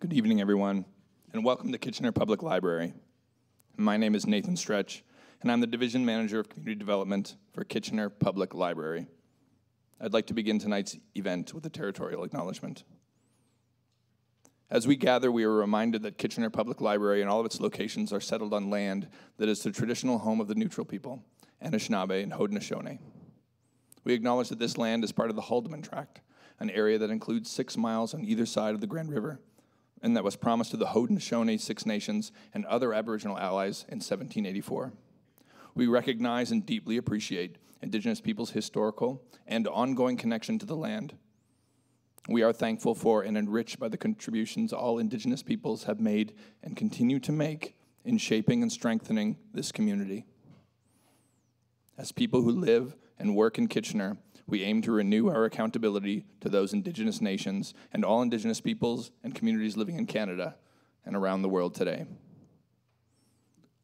Good evening, everyone, and welcome to Kitchener Public Library. My name is Nathan Stretch, and I'm the Division Manager of Community Development for Kitchener Public Library. I'd like to begin tonight's event with a territorial acknowledgement. As we gather, we are reminded that Kitchener Public Library and all of its locations are settled on land that is the traditional home of the neutral people, Anishinaabe and Haudenosaunee. We acknowledge that this land is part of the Haldimand Tract, an area that includes six miles on either side of the Grand River and that was promised to the Haudenosaunee Six Nations and other Aboriginal allies in 1784. We recognize and deeply appreciate Indigenous peoples' historical and ongoing connection to the land. We are thankful for and enriched by the contributions all Indigenous peoples have made and continue to make in shaping and strengthening this community. As people who live and work in Kitchener, we aim to renew our accountability to those Indigenous nations and all Indigenous peoples and communities living in Canada and around the world today.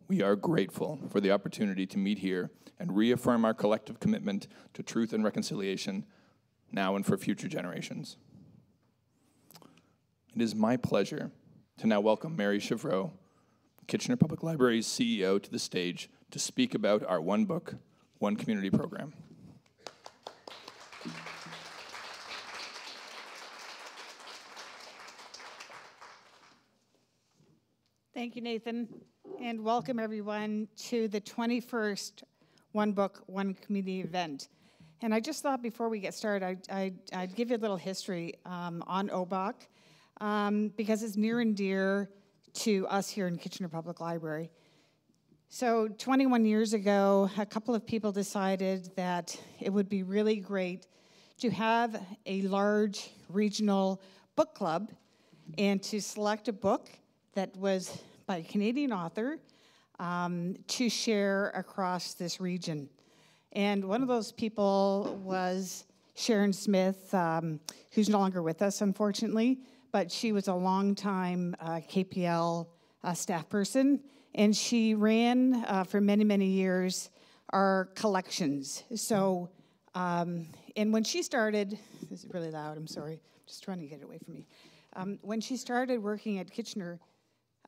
We are grateful for the opportunity to meet here and reaffirm our collective commitment to truth and reconciliation now and for future generations. It is my pleasure to now welcome Mary Chevreau, Kitchener Public Library's CEO, to the stage to speak about our One Book, One Community program. Thank you, Nathan, and welcome everyone to the 21st One Book, One Community event. And I just thought before we get started, I'd, I'd, I'd give you a little history um, on OBOC um, because it's near and dear to us here in Kitchener Public Library. So, 21 years ago, a couple of people decided that it would be really great to have a large regional book club and to select a book that was by a Canadian author um, to share across this region. And one of those people was Sharon Smith, um, who's no longer with us, unfortunately, but she was a longtime uh, KPL uh, staff person, and she ran uh, for many, many years our collections. So, um, and when she started, this is really loud, I'm sorry, just trying to get it away from me. Um, when she started working at Kitchener,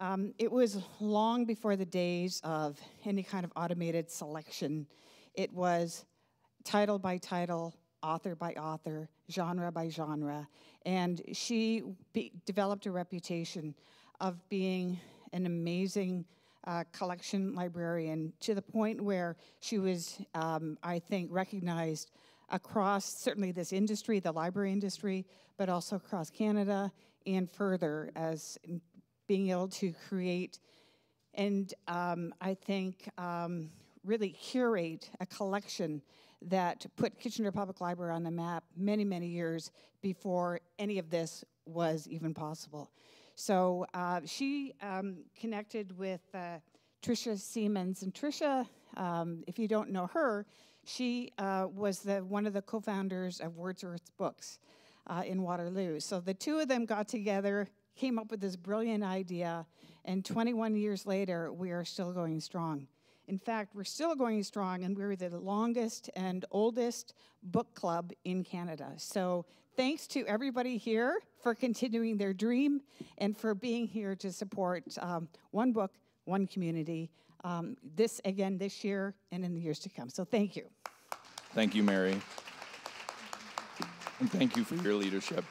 um, it was long before the days of any kind of automated selection. It was title by title, author by author, genre by genre. And she be, developed a reputation of being an amazing uh, collection librarian to the point where she was, um, I think, recognized across certainly this industry, the library industry, but also across Canada and further as being able to create and um, I think um, really curate a collection that put Kitchener Public Library on the map many, many years before any of this was even possible. So uh, she um, connected with uh, Tricia Siemens, and Tricia, um, if you don't know her, she uh, was the, one of the co-founders of Wordsworth Books uh, in Waterloo. So the two of them got together came up with this brilliant idea, and 21 years later, we are still going strong. In fact, we're still going strong, and we're the longest and oldest book club in Canada. So, thanks to everybody here for continuing their dream and for being here to support um, one book, one community. Um, this again this year and in the years to come. So, thank you. Thank you, Mary. And thank you for your leadership.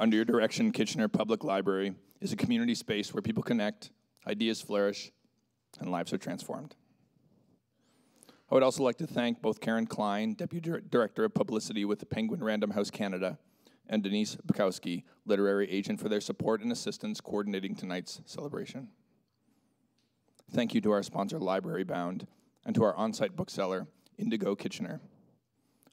Under your direction, Kitchener Public Library is a community space where people connect, ideas flourish, and lives are transformed. I would also like to thank both Karen Klein, Deputy Director of Publicity with the Penguin Random House Canada, and Denise Bukowski, Literary Agent, for their support and assistance coordinating tonight's celebration. Thank you to our sponsor, Library Bound, and to our on site bookseller, Indigo Kitchener.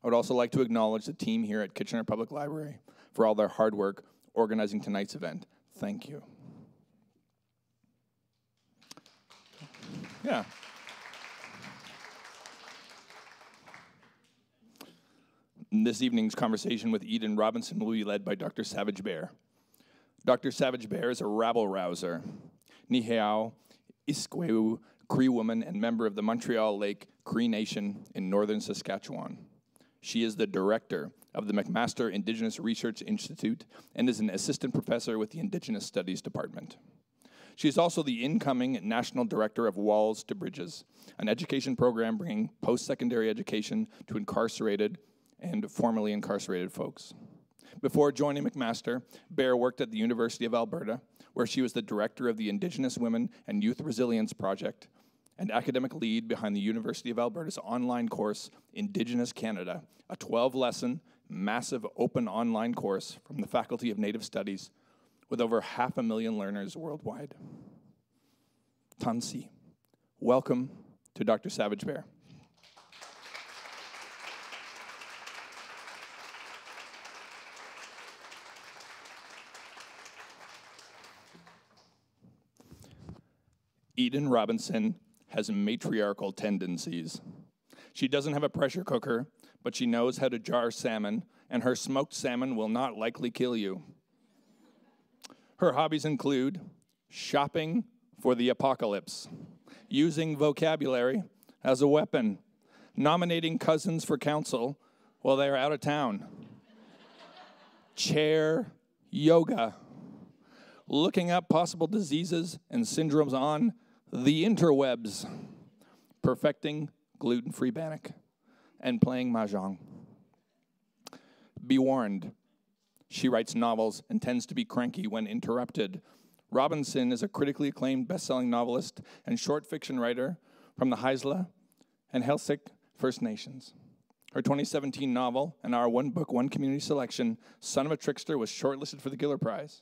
I would also like to acknowledge the team here at Kitchener Public Library for all their hard work organizing tonight's event. Thank you. Yeah. This evening's conversation with Eden Robinson will be led by Dr. Savage Bear. Dr. Savage Bear is a rabble rouser, Niheau, Iskweu, Cree woman, and member of the Montreal Lake Cree Nation in northern Saskatchewan. She is the director of the McMaster Indigenous Research Institute and is an assistant professor with the Indigenous Studies Department. She is also the incoming National Director of Walls to Bridges, an education program bringing post secondary education to incarcerated and formerly incarcerated folks. Before joining McMaster, Bear worked at the University of Alberta, where she was the director of the Indigenous Women and Youth Resilience Project and academic lead behind the University of Alberta's online course, Indigenous Canada, a 12 lesson, massive open online course from the Faculty of Native Studies with over half a million learners worldwide. Tansi, welcome to Dr. Savage Bear. Eden Robinson has matriarchal tendencies. She doesn't have a pressure cooker, but she knows how to jar salmon, and her smoked salmon will not likely kill you. Her hobbies include shopping for the apocalypse, using vocabulary as a weapon, nominating cousins for council while they are out of town, chair yoga, looking up possible diseases and syndromes on the interwebs, perfecting gluten free bannock, and playing mahjong. Be warned, she writes novels and tends to be cranky when interrupted. Robinson is a critically acclaimed best selling novelist and short fiction writer from the Haisla and Heiltsuk First Nations. Her 2017 novel and our one book, one community selection, Son of a Trickster, was shortlisted for the Giller Prize,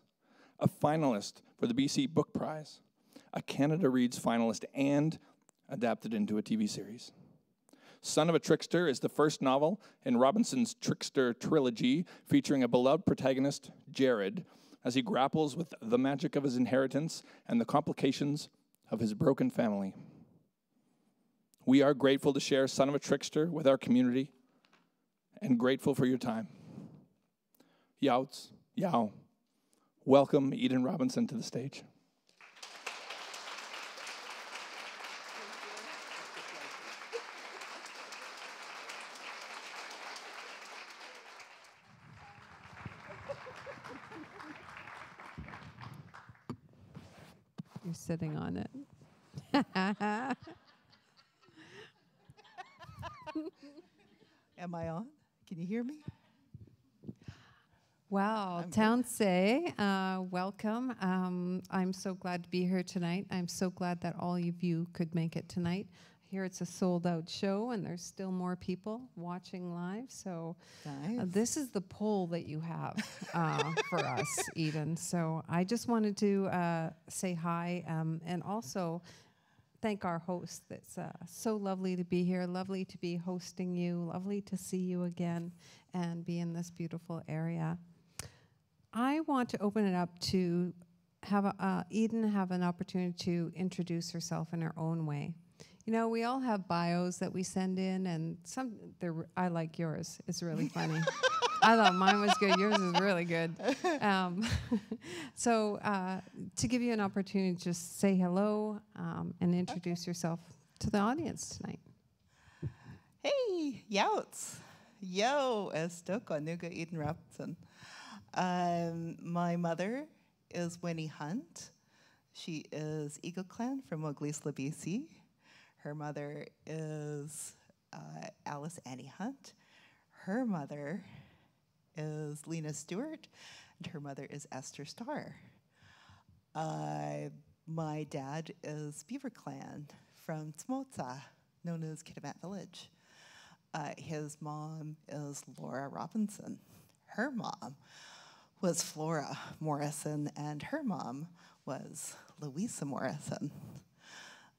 a finalist for the BC Book Prize, a Canada Reads finalist, and adapted into a TV series. Son of a Trickster is the first novel in Robinson's Trickster trilogy, featuring a beloved protagonist, Jared, as he grapples with the magic of his inheritance and the complications of his broken family. We are grateful to share Son of a Trickster with our community and grateful for your time. Youts, Yow. Welcome Eden Robinson to the stage. You're sitting on it. Am I on? Can you hear me? Wow, I'm. Tansi, uh, welcome. Um, I'm so glad to be here tonight. I'm so glad that all of you could make it tonight. Here it's a sold out show, and there's still more people watching live. So, Nice. uh, this is the poll that you have uh, for us, Eden. So, I just wanted to uh, say hi um, and also thank our host. It's uh, so lovely to be here, lovely to be hosting you, lovely to see you again and be in this beautiful area. I want to open it up to have uh, Eden have an opportunity to introduce herself in her own way. You know, we all have bios that we send in, and some I like yours. It's really funny. I thought mine was good. Yours is really good. Um, so, uh, to give you an opportunity to just say hello um, and introduce yourself to the audience tonight. Hey, Youts. Yo, Estoko, Nuga Eden Robinson. Um, my mother is Winnie Hunt. She is Eagle Clan from Waglisla, BC. Her mother is uh, Alice Annie Hunt. Her mother is Lena Stewart, and her mother is Esther Starr. Uh, my dad is Beaver Clan from Tzmotza, known as Kitimat Village. Uh, his mom is Laura Robinson. Her mom was Flora Morrison, and her mom was Louisa Morrison.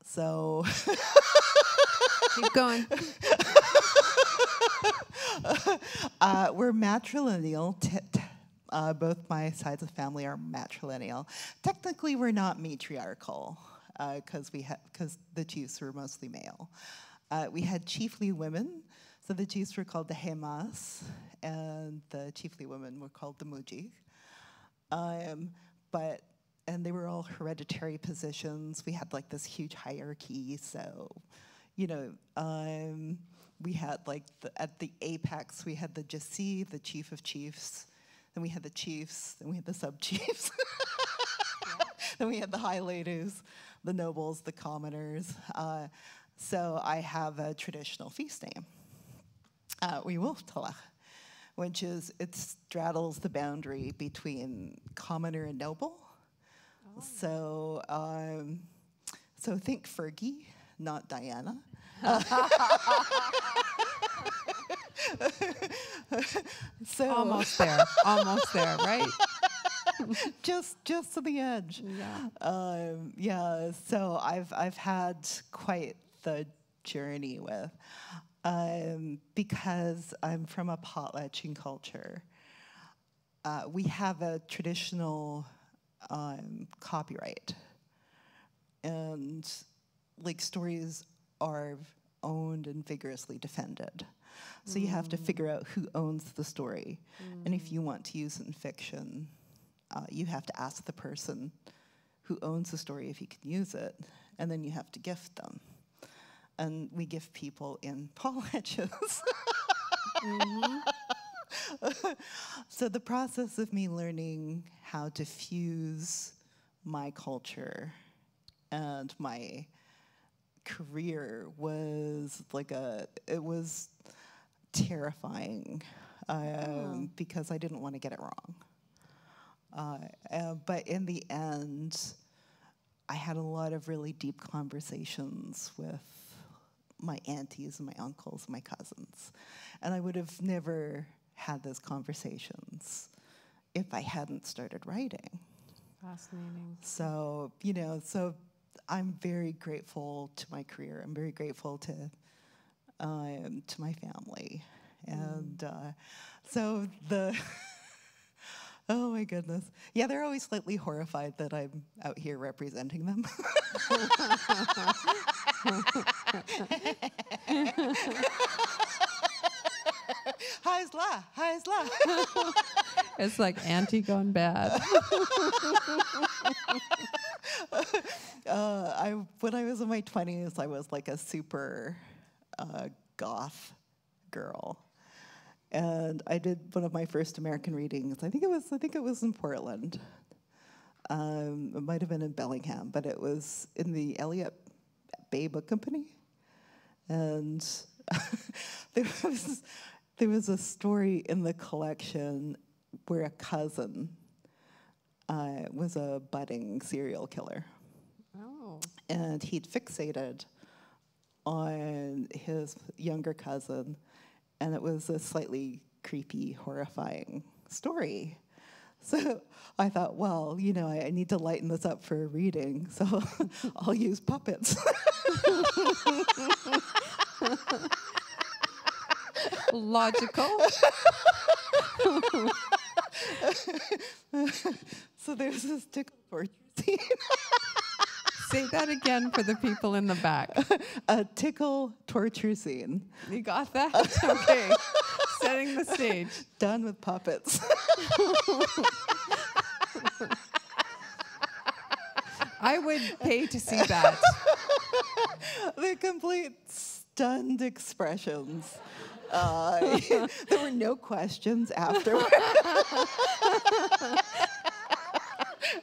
So Keep going. uh, we're matrilineal. Uh, both my sides of the family are matrilineal. Technically, we're not matriarchal because we because the chiefs were mostly male. Uh, we had chiefly women, so the chiefs were called the Hemas, and the chiefly women were called the Muji. Um, but and they were all hereditary positions. We had like this huge hierarchy, so you know, um, we had like the, at the apex, we had the Jasi, the chief of chiefs, then we had the chiefs, then we had the sub chiefs, then we had the high ladies, the nobles, the commoners. Uh, so I have a traditional feast name, uh, Wiwulftalach, which is, it straddles the boundary between commoner and noble. So, um, so think Fergie, not Diana. so Almost there. Almost there, right? just just to the edge. Yeah. Um, yeah. So I've I've had quite the journey with um, because I'm from a potlatching culture. Uh, we have a traditional um, copyright, and like stories are owned and vigorously defended. So you have to figure out who owns the story, and if you want to use it in fiction, uh, you have to ask the person who owns the story if you can use it, and then you have to gift them. And we gift people in potlatches. so the process of me learning how to fuse my culture and my career was like a it was terrifying um, because I didn't want to get it wrong. Uh, uh, but in the end, I had a lot of really deep conversations with my aunties and my uncles and my cousins. And I would have never had those conversations if I hadn't started writing. Fascinating. So, you know, so I'm very grateful to my career. I'm very grateful to um, to my family. And uh, so the Oh my goodness. Yeah, they're always slightly horrified that I'm out here representing them. Hi's la, hi's la. It's like auntie gone bad. Uh, I when I was in my twenties, I was like a super uh, goth girl, and I did one of my first American readings. I think it was I think it was in Portland. Um, it might have been in Bellingham, but it was in the Elliott Bay Book Company, and there was there was a story in the collection where a cousin uh, was a budding serial killer Oh. and he'd fixated on his younger cousin, and it was a slightly creepy, horrifying story. So I thought, well, you know, I, I need to lighten this up for a reading, so I'll use puppets. Logical. so there's this tickle torture scene, Say that again for the people in the back. a tickle torture scene You got that? Okay. Setting the stage. done with puppets. I would pay to see that. the complete stunned expressions. Uh, there were no questions afterward.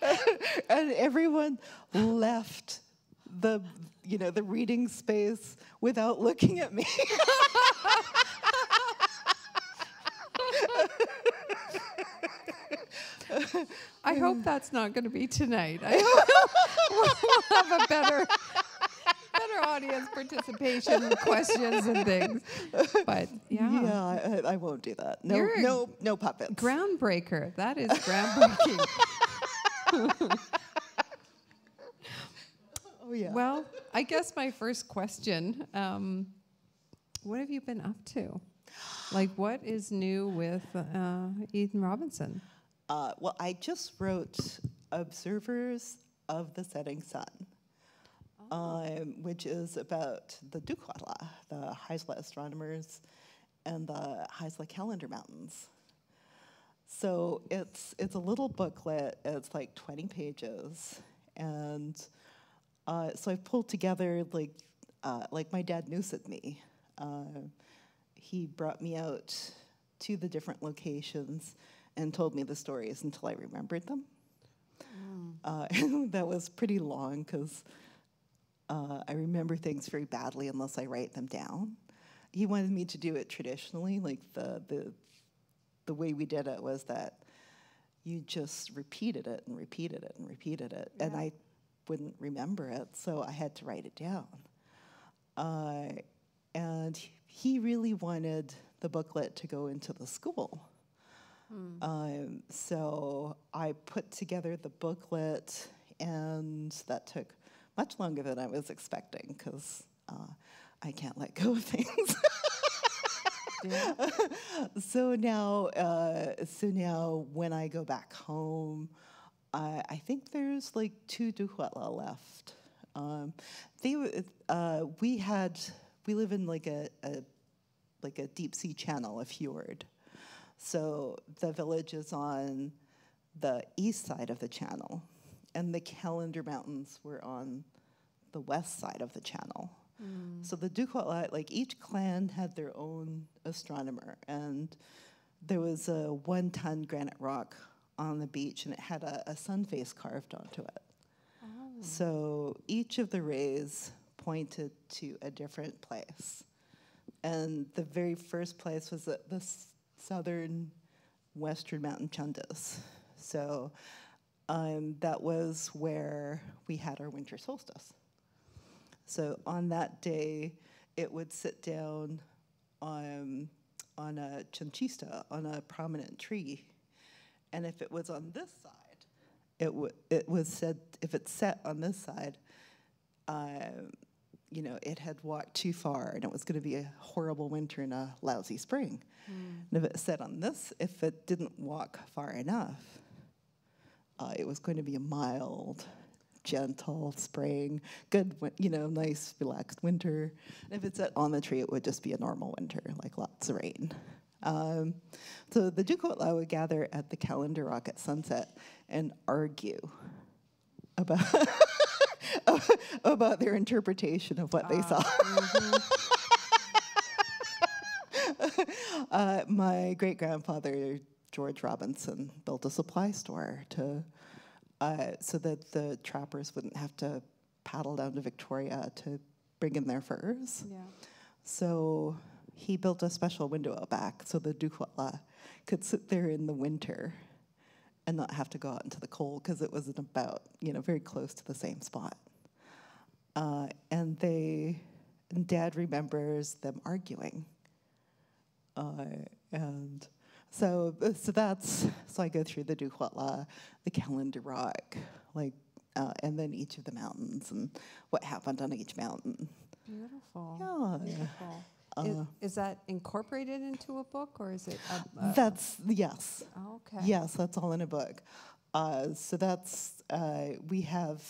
and everyone left the you know the reading space without looking at me. I hope that's not going to be tonight. I hope we'll have a better, audience participation, questions, and things. But yeah, yeah, I, I won't do that. No, You're no, no puppets. groundbreaker. That is groundbreaking. oh yeah. well, I guess my first question: um, What have you been up to? Like, what is new with uh, Eden Robinson? Uh, well, I just wrote Observers of the Setting Sun, um, which is about the Dukwala, the Haisla astronomers, and the Haisla Calendar Mountains. So it's it's a little booklet. It's like 20 pages, and uh, so I pulled together like uh, like my dad Nusat me Uh, he brought me out to the different locations and told me the stories until I remembered them. Uh, that was pretty long because uh, I remember things very badly unless I write them down. He wanted me to do it traditionally, like the the the way we did it was that you just repeated it and repeated it and repeated it, and I wouldn't remember it, so I had to write it down. Uh, and he really wanted the booklet to go into the school. Um, so I put together the booklet, and that took much longer than I was expecting because uh, I can't let go of things. Yeah. so now, uh, so now when I go back home, I, I think there's like two Duhuatla left. Um, they, uh, we had, we live in like a, a like a deep sea channel, a fjord. So the village is on the east side of the channel, and the Calendar Mountains were on the west side of the channel. Mm. So the Dukwala, like each clan had their own astronomer, and there was a one-ton granite rock on the beach, and it had a, a sun face carved onto it. Oh. So each of the rays pointed to a different place. And the very first place was at the southern western mountain Chundas. So um, that was where we had our winter solstice. So on that day, it would sit down um, on a chanchista, on a prominent tree. And if it was on this side, it, w- it was said, if it's set on this side, um, you know, it had walked too far and it was going to be a horrible winter and a lousy spring. And if it set on this, if it didn't walk far enough, uh, it was going to be a mild, gentle spring, good, you know, nice, relaxed winter. And if it set on the tree, it would just be a normal winter, like lots of rain. Um, so the Jukotla would gather at the calendar rock at sunset and argue about about their interpretation of what they saw. uh, my great grandfather George Robinson built a supply store to uh, so that the trappers wouldn't have to paddle down to Victoria to bring in their furs. Yeah. So he built a special window out back so the Dukwala could sit there in the winter and not have to go out into the cold because it was in about, you know, very close to the same spot. Uh, and they, and dad remembers them arguing. Uh, and so, uh, so that's, so I go through the Dukwala, the Calendar Rock, like, uh, and then each of the mountains and what happened on each mountain. Beautiful. Yeah. Beautiful. Uh, is, is that incorporated into a book or is it? A, a, That's, yes. oh, okay. Yes, that's all in a book. Uh, so that's uh, we have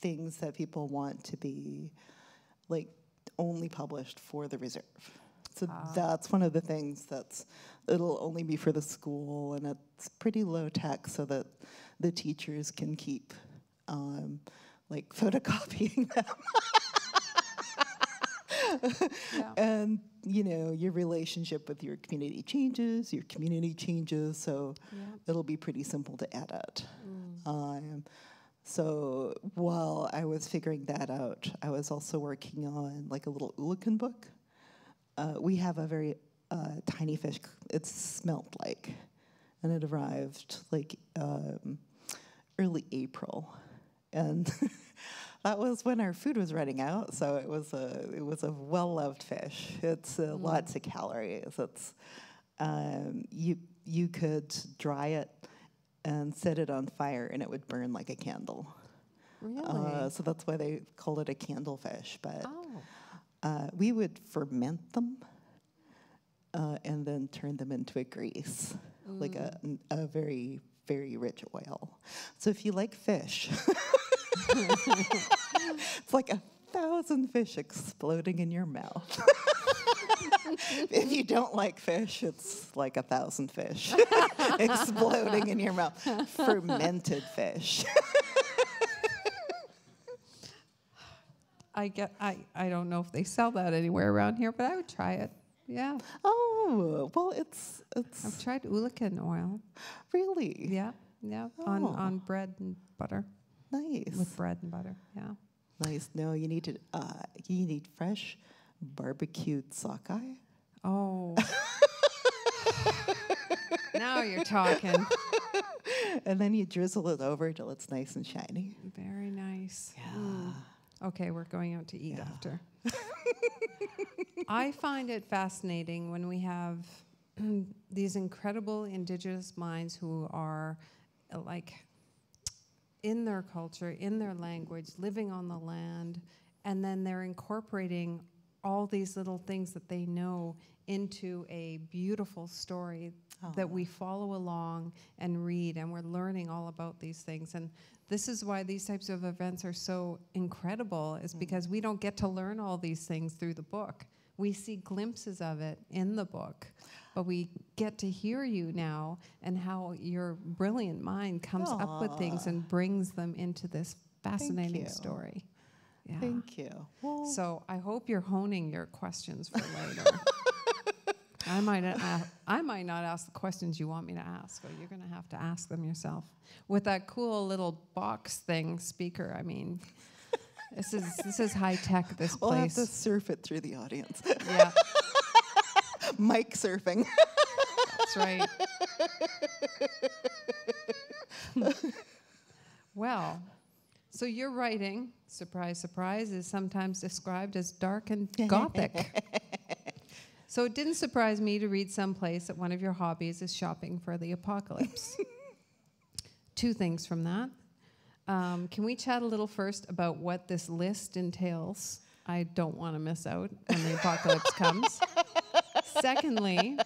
things that people want to be like only published for the reserve. So that's one of the things that's it'll only be for the school, and it's pretty low tech, so that the teachers can keep um, like photocopying them. Yeah. and you know your relationship with your community changes your community changes so Yeah. it'll be pretty simple to edit um, so while i was figuring that out i was also working on like a little oolichan book uh, we have a very uh, tiny fish it's smelt like and it arrived like um, early april and that was when our food was running out. So it was a it was a well loved fish. It's uh, lots of calories. It's um, you you could dry it and set it on fire and it would burn like a candle. Really? Uh, so that's why they call it a candle fish. But oh. Uh, we would ferment them uh, and then turn them into a grease, like a, Mm. a very, very rich oil. So if you like fish, it's like a thousand fish exploding in your mouth. if you don't like fish, it's like a thousand fish exploding in your mouth. Fermented fish. I get. I I don't know if they sell that anywhere around here, but I would try it. Yeah, Oh, well, it's it's. I've tried Oolichan oil. really Yeah, yeah, on Oh. on bread and butter nice. with bread and butter. Yeah. Nice. No, you need to. Uh, you need fresh barbecued sockeye. Oh. now you're talking. and then you drizzle it over till it's nice and shiny. Very nice. Mm. Okay, we're going out to eat Yeah. after. I find it fascinating when we have these incredible indigenous minds who are uh, like in their culture, in their language, living on the land, and then they're incorporating all these little things that they know into a beautiful story that we follow along and read, and we're learning all about these things. And this is why these types of events are so incredible, is mm. because we don't get to learn all these things through the book. We see glimpses of it in the book, but we get to hear you now and how your brilliant mind comes up with things and brings them into this fascinating story. Yeah. Thank you. Well, So I hope you're honing your questions for later. I might I might not ask the questions you want me to ask, but you're going to have to ask them yourself. With that cool little box thing speaker, I mean, this is this is high tech. This we'll have to surf it through the audience. yeah, Mic surfing. that's right. well, so your writing, surprise, surprise, is sometimes described as dark and gothic. So it didn't surprise me to read someplace that one of your hobbies is shopping for the apocalypse. Two things from that. Um, can we chat a little first about what this list entails? I don't want to miss out when the apocalypse comes. Secondly,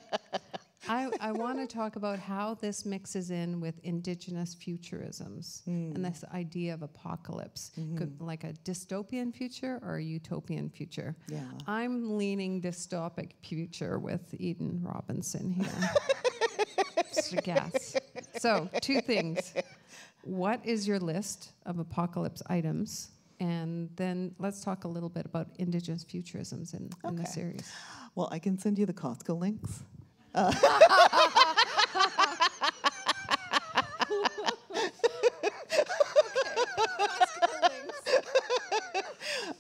I, I want to talk about how this mixes in with indigenous futurisms and hmm. this idea of apocalypse, mm-hmm. Could- like a dystopian future or a utopian future. Yeah. I'm leaning dystopic future with Eden Robinson here. Just a guess. So, two things. What is your list of apocalypse items? And then let's talk a little bit about indigenous futurisms in, in the series. Well, I can send you the Costco links.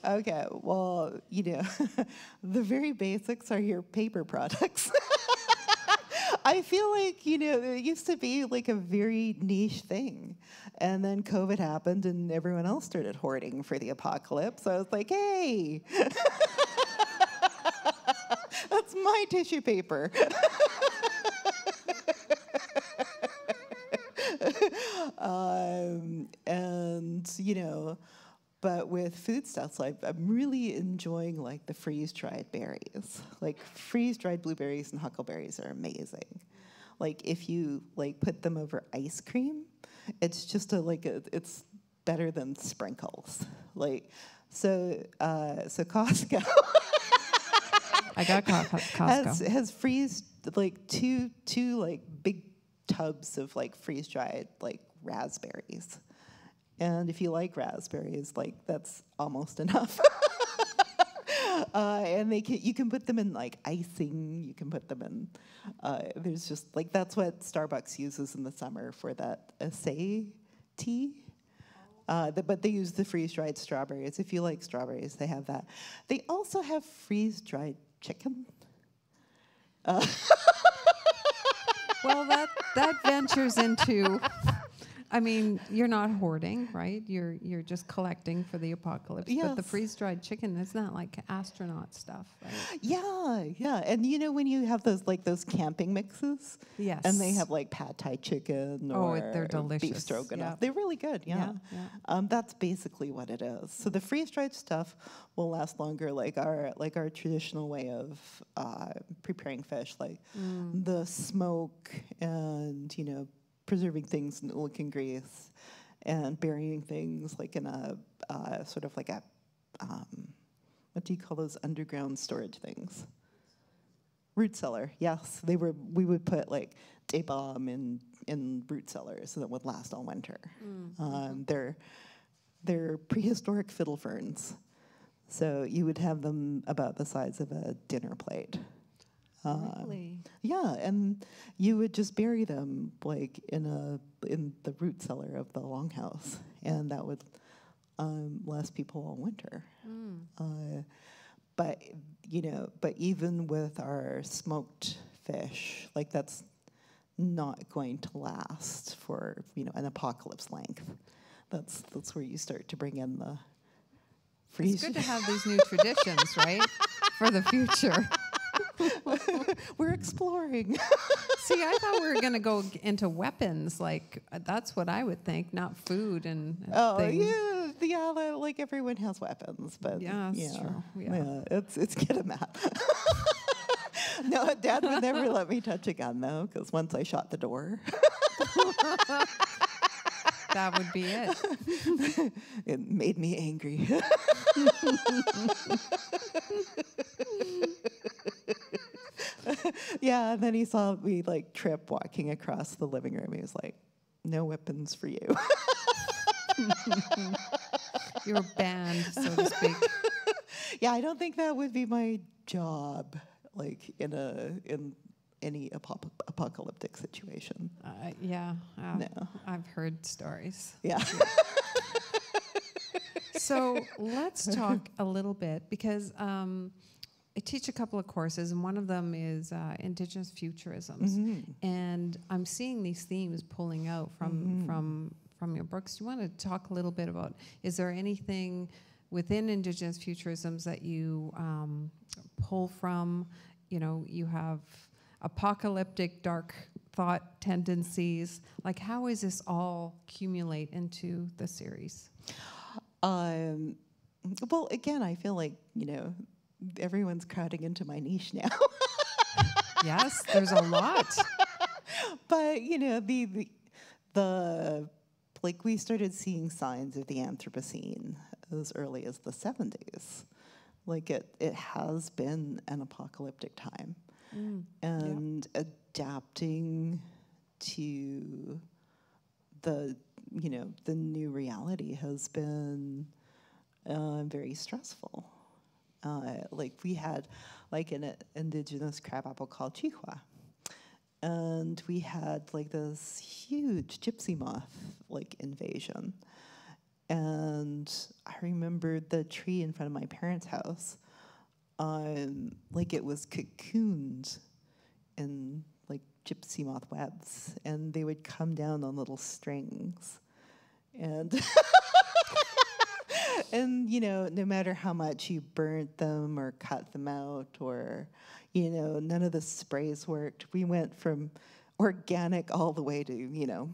Okay, well, you know, the very basics are your paper products. I feel like, you know, it used to be like a very niche thing. And then COVID happened and everyone else started hoarding for the apocalypse. I was like, hey, that's my tissue paper. um, and you know, but with foodstuffs, like I'm really enjoying like the freeze dried berries. Like freeze dried blueberries and huckleberries are amazing. Like if you like put them over ice cream, it's just a like a, it's better than sprinkles. Like so, uh, so Costco. I got Co- Co- Costco. has has freeze like two two like big tubs of like freeze dried like raspberries. And if you like raspberries, like that's almost enough. uh, and they can you can put them in like icing. You can put them in. Uh, there's just like that's what Starbucks uses in the summer for that acai tea. Uh, the, but they use the freeze dried strawberries. If you like strawberries, they have that. They also have freeze dried chicken. well, that that ventures into. I mean, you're not hoarding, right? You're you're just collecting for the apocalypse. But the freeze dried chicken is not like astronaut stuff, right? Yeah, yeah. And you know when you have those like those camping mixes? Yes. And they have like pad thai chicken Oh, or it- they're beef delicious. stroganoff. Yeah. They're really good, yeah. Yeah, yeah. Um, that's basically what it is. So the freeze dried stuff will last longer, like our like our traditional way of uh, preparing fish, like Mm. the smoke and you know preserving things in oil and grease and burying things like in a uh, sort of like a um, what do you call those underground storage things? Root cellar, yes. They were. We would put like day bomb in in root cellars, so that would last all winter. Um, they're they're prehistoric fiddle ferns. So you would have them about the size of a dinner plate. Um, Really? yeah, and you would just bury them like in a in the root cellar of the longhouse, and that would um, last people all winter. Mm. Uh, but you know, but even with our smoked fish, like that's not going to last for you know an apocalypse length. That's that's where you start to bring in the freeze. It's good to have these new traditions, right? For the future. We're exploring. See, I thought we were going to go into weapons. Like, uh, that's what I would think, not food and Oh things. yeah, yeah. li- Like everyone has weapons, but Yeah, that's true, yeah. it's it's get 'em out. no, Dad would never let me touch a gun though, because once I shot the door, That would be it. it made me angry. yeah, and then he saw me like trip walking across the living room. He was like, "No weapons for you." You're banned, so to speak. yeah, I don't think that would be my job, like in a in any apop- apocalyptic situation. Uh, yeah, uh, No. I've heard stories. Yeah. So let's talk a little bit because um, I teach a couple of courses, and one of them is uh, Indigenous futurisms, Mhm. and I'm seeing these themes pulling out from Mhm. from from your books. Do you want to talk a little bit about? Is there anything within Indigenous futurisms that you um, pull from? You know, you have apocalyptic dark thought tendencies. Like, how is this all accumulate into the series? Um, well, again, I feel like you know everyone's crowding into my niche now. Yes, there's a lot. but you know the, the the like we started seeing signs of the Anthropocene as early as the seventies. Like it, it has been an apocalyptic time, Mm. and adapting to the you know the new reality has been uh, very stressful. Uh, like we had like an uh, indigenous crabapple called Chihua, and we had like this huge gypsy moth like invasion. And I remember the tree in front of my parents' house, um, like it was cocooned in like gypsy moth webs, and they would come down on little strings, and and you know, no matter how much you burnt them or cut them out, or you know, none of the sprays worked. We went from organic all the way to you know,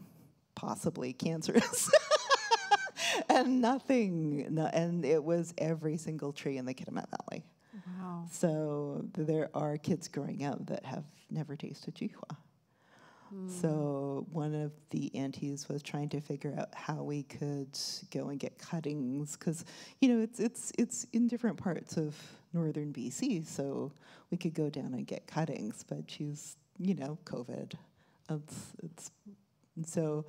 possibly cancerous. and nothing, no, and it was every single tree in the Kitimat Valley. Wow. So there are kids growing up that have never tasted jihua. So one of the aunties was trying to figure out how we could go and get cuttings because you know it's it's it's in different parts of northern BC, so we could go down and get cuttings. But she's you know COVID, it's it's so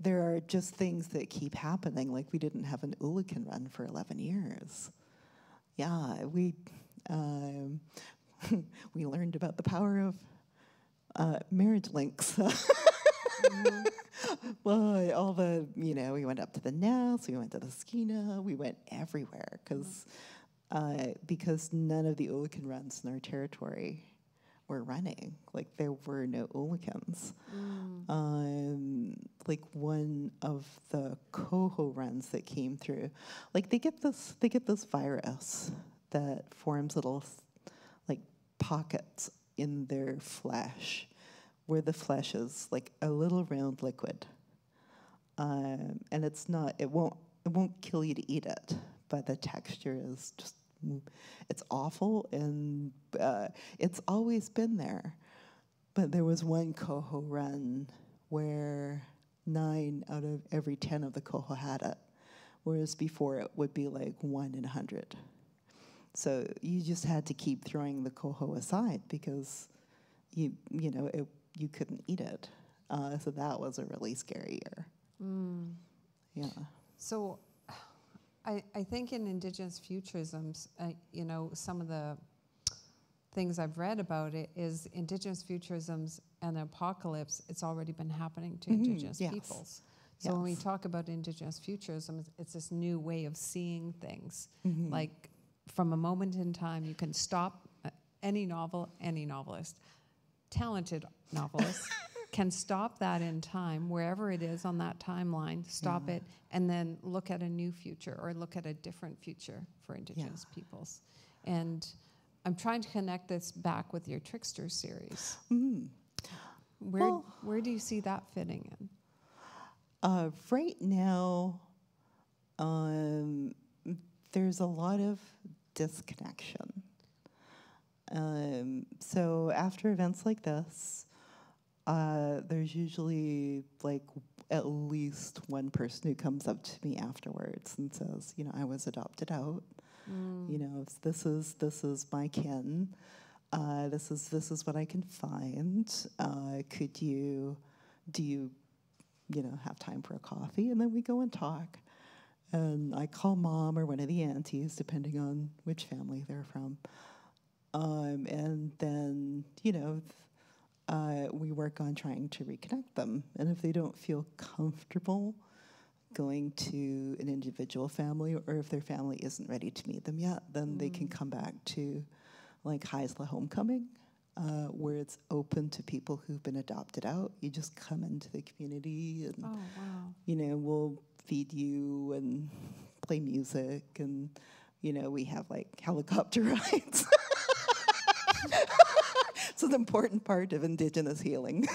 there are just things that keep happening. Like we didn't have an Oolichan run for eleven years. Yeah, we um, we learned about the power of uh, marriage links. well, all the you know, we went up to the Nass, we went to the Skeena, we went everywhere because uh, because none of the Oolichan runs in our territory were running. Like there were no Oolichans. Um, like one of the coho runs that came through, like they get this they get this virus that forms little like pockets in their flesh, where the flesh is like a little round liquid, um, and it's not it won't it won't kill you to eat it, but the texture is just it's awful and uh, it's always been there. But there was one coho run where nine out of every ten of the coho had it, whereas before it would be like one in a hundred. So you just had to keep throwing the coho aside because you you know it, you couldn't eat it. Uh, so that was a really scary year. Mm. Yeah. So, I, I think in Indigenous futurisms, uh, you know, some of the things I've read about it is Indigenous futurisms and the apocalypse, it's already been happening to Mhm, Indigenous yes. peoples. So when we talk about Indigenous futurism, it's, it's this new way of seeing things. Mhm. Like from a moment in time, you can stop uh, any novel, any novelist, talented novelist, can stop that in time, wherever it is on that timeline, stop Yeah. it, and then look at a new future or look at a different future for Indigenous peoples. And I'm trying to connect this back with your Trickster series. Mhm. Where, Well- where do you see that fitting in? Uh, right now, um, there's a lot of disconnection. Um, so after events like this, uh, there's usually like at least one person who comes up to me afterwards and says, you know, I was adopted out. You know, this is this is my kin. Uh, this is this is what I can find. Uh, could you, do you, you know, have time for a coffee? And then we go and talk. And I call mom or one of the aunties, depending on which family they're from. Um, and then, you know, uh, we work on trying to reconnect them. And if they don't feel comfortable going to an individual family, or if their family isn't ready to meet them yet, then they can come back to like Haisla Homecoming, uh, where it's open to people who've been adopted out. You just come into the community and Oh, wow. you know, we'll feed you and play music and you know, we have like helicopter rides. it's an important part of indigenous healing.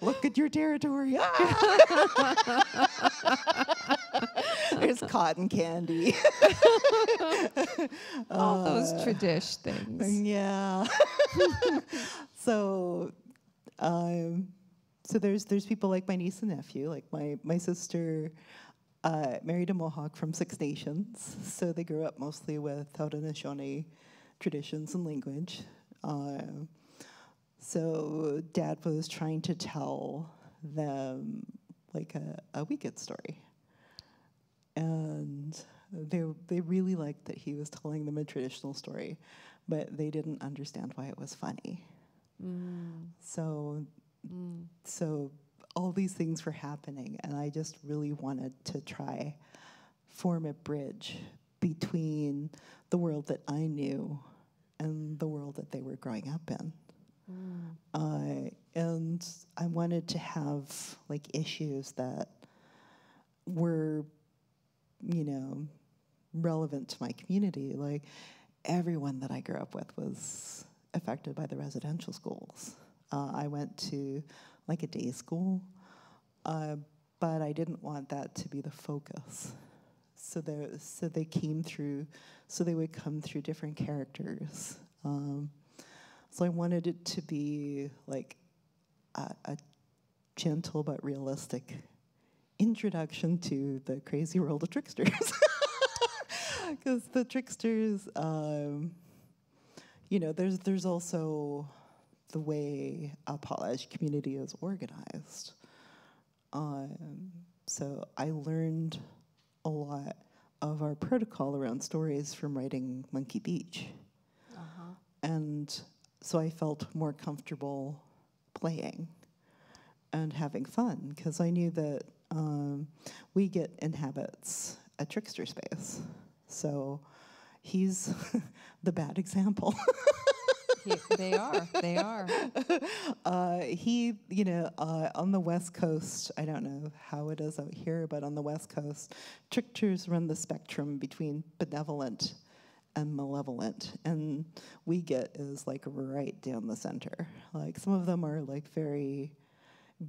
Look at your territory. Ah! There's cotton candy. All those tradish things. Yeah. so, um, so there's there's people like my niece and nephew, like my my sister. Uh, married a Mohawk from Six Nations, so they grew up mostly with Haudenosaunee traditions and language. Um, so dad was trying to tell them like a, a Wee'git story. And they, they really liked that he was telling them a traditional story, but they didn't understand why it was funny. Mm, So, mm. so all these things were happening, and I just really wanted to try form a bridge between the world that I knew and the world that they were growing up in. Uh, and I wanted to have like issues that were, you know, relevant to my community. Like everyone that I grew up with was affected by the residential schools. Uh, I went to like a day school, uh, but I didn't want that to be the focus. So there, so they came through, so they would come through different characters. Um, so I wanted it to be like a, a gentle but realistic introduction to the crazy world of tricksters. Because the tricksters, um, you know, there's there's also the way a potlatch community is organized. Um, so I learned a lot of our protocol around stories from writing Monkey Beach. Uh-huh. And so I felt more comfortable playing and having fun because I knew that um, Wee'git inhabits a trickster space. So he's the bad example. He- they are. They are. uh, he, you know, uh, on the West Coast, I don't know how it is out here, but on the West Coast, tricksters run the spectrum between benevolent and malevolent. And Wee'git is like right down the center. Like some of them are like very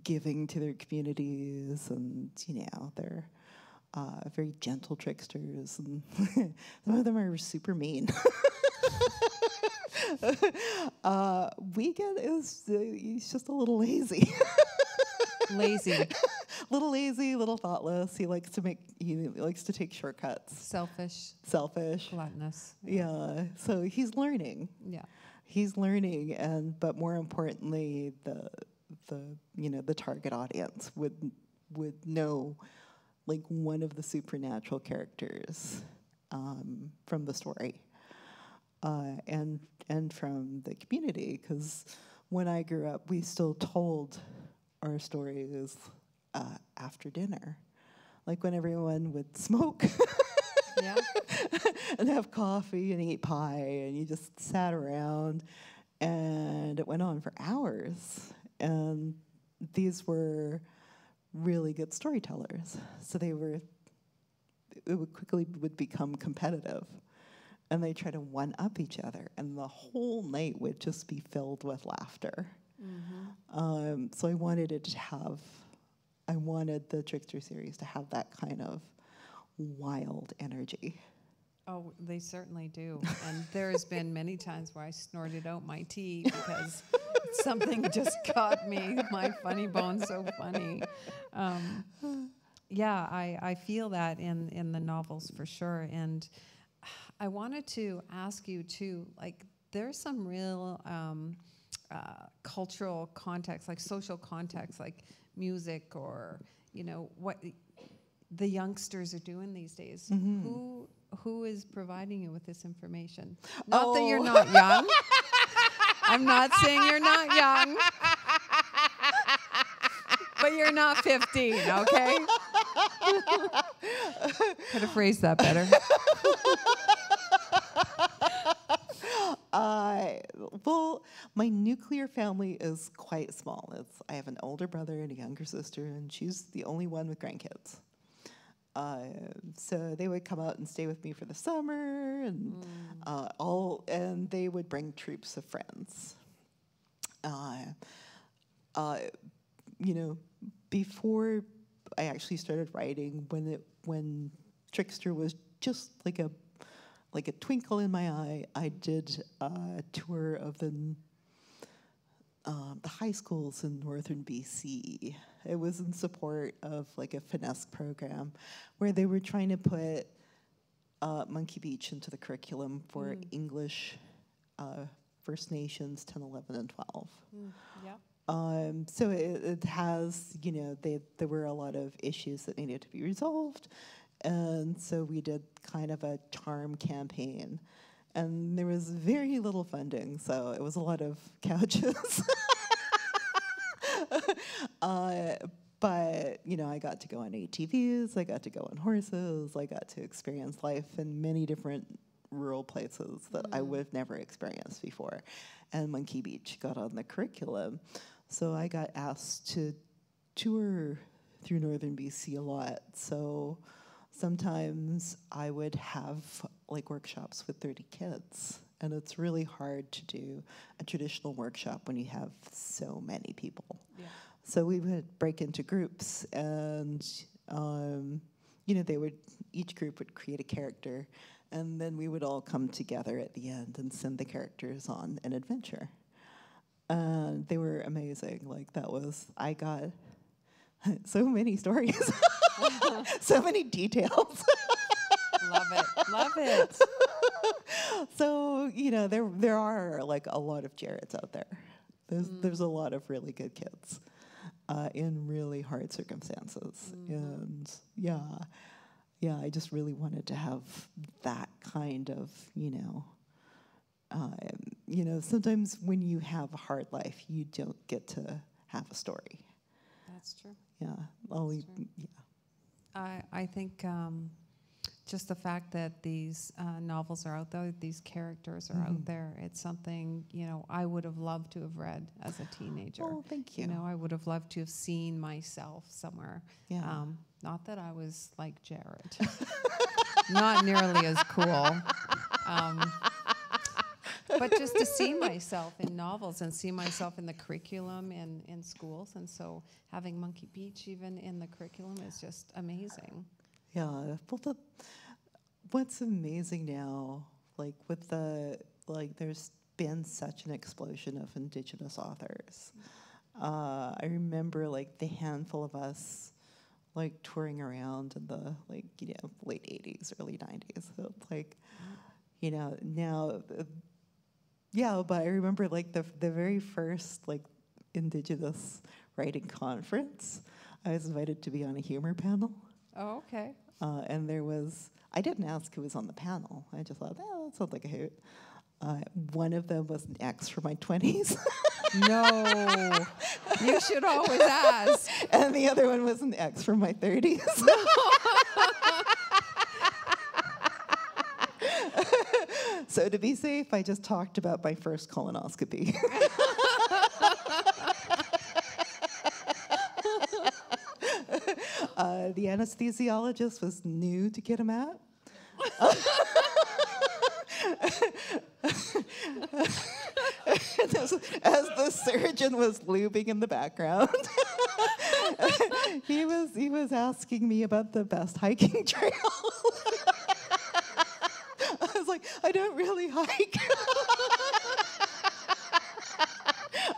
giving to their communities and, you know, they're uh, very gentle tricksters. And some of them are super mean. uh, Wee'git is uh, he's just a little lazy, Lazy, little lazy, little thoughtless. He likes to make he likes to take shortcuts. selfish, Selfish. gluttonous. Yeah. So he's learning. Yeah. He's learning, and but more importantly, the the you know the target audience would would know like one of the supernatural characters um, from the story uh, and and from the community because when I grew up, we still told our stories uh, after dinner, like when everyone would smoke. Yeah. and have coffee and eat pie, and you just sat around, and it went on for hours. And these were really good storytellers, so they were. It would quickly would become competitive, and they try to one up each other, and the whole night would just be filled with laughter. Um, so I wanted it to have, I wanted the Trickster series to have that kind of wild energy. Oh, they certainly do. And there's been many times where I snorted out my tea because something just caught me, my funny bone so funny. Um, yeah, I, I feel that in, in the novels for sure. And I wanted to ask you too, like, there's some real um, uh, cultural context, like social context, like music or, you know, what the youngsters are doing these days. Who who is providing you with this information? Not that you're Oh. not young. I'm not saying you're not young. But you're not 15, okay? Could have phrased that better. Uh, well, my nuclear family is quite small. It's I have an older brother and a younger sister, and she's the only one with grandkids. Uh, so they would come out and stay with me for the summer, and uh, all, and they would bring troops of friends. Uh, uh, you know, before I actually started writing, when it when Trickster was just like a like a twinkle in my eye, I did a tour of the um, the high schools in northern BC. It was in support of like a finesse program, where they were trying to put uh, Monkey Beach into the curriculum for English, uh, First Nations 10, 11, and 12. Yeah. Um, so it, it has, you know, they, there were a lot of issues that needed to be resolved. And so we did kind of a charm campaign. And there was very little funding, so it was a lot of couches. uh, but, you know, I got to go on ATVs, I got to go on horses, I got to experience life in many different rural places that I would have never experienced before. And Monkey Beach got on the curriculum. So I got asked to tour through northern BC a lot. So sometimes I would have like workshops with 30 kids. And it's really hard to do a traditional workshop when you have so many people. Yeah. So we would break into groups, and um, you know, they would each group would create a character, and then we would all come together at the end and send the characters on an adventure. And they were amazing. Like that was I got so many stories, so many details. Love it. Love it. so you know, there there are like a lot of Jareds out there. There's Mm. there's a lot of really good kids uh, in really hard circumstances, Mm-hmm. and yeah, yeah. I just really wanted to have that kind of you know. Um, you know, sometimes when you have a hard life, you don't get to have a story. That's true. Yeah, we, true. yeah. I, I think um, just the fact that these uh, novels are out there, these characters are Mhm. out there, it's something, you know, I would have loved to have read as a teenager. Oh, thank you. You know, I would have loved to have seen myself somewhere. yeah. Um, not that I was like Jared, not nearly as cool. Um, but just to see myself in novels and see myself in the curriculum in, in schools. And so having Monkey Beach even in the curriculum is just amazing. Yeah, well, the, what's amazing now, like with the like, there's been such an explosion of Indigenous authors. Uh, I remember like the handful of us, like touring around in the like you know late '80s, early '90s. So like, you know, now, uh, yeah. But I remember like the the very first like Indigenous writing conference. I was invited to be on a humor panel. Oh, okay. Uh, and there was, I didn't ask who was on the panel. I just thought, oh, that sounds like a hoot. Uh, one of them was an ex from my 20s, No, you should always ask. and the other one was an ex from my 30s. so to be safe, I just talked about my first colonoscopy. uh, the anesthesiologist was new to Kitimat. as, as the surgeon was lubing in the background, he was he was asking me about the best hiking trail. I like, I don't really hike.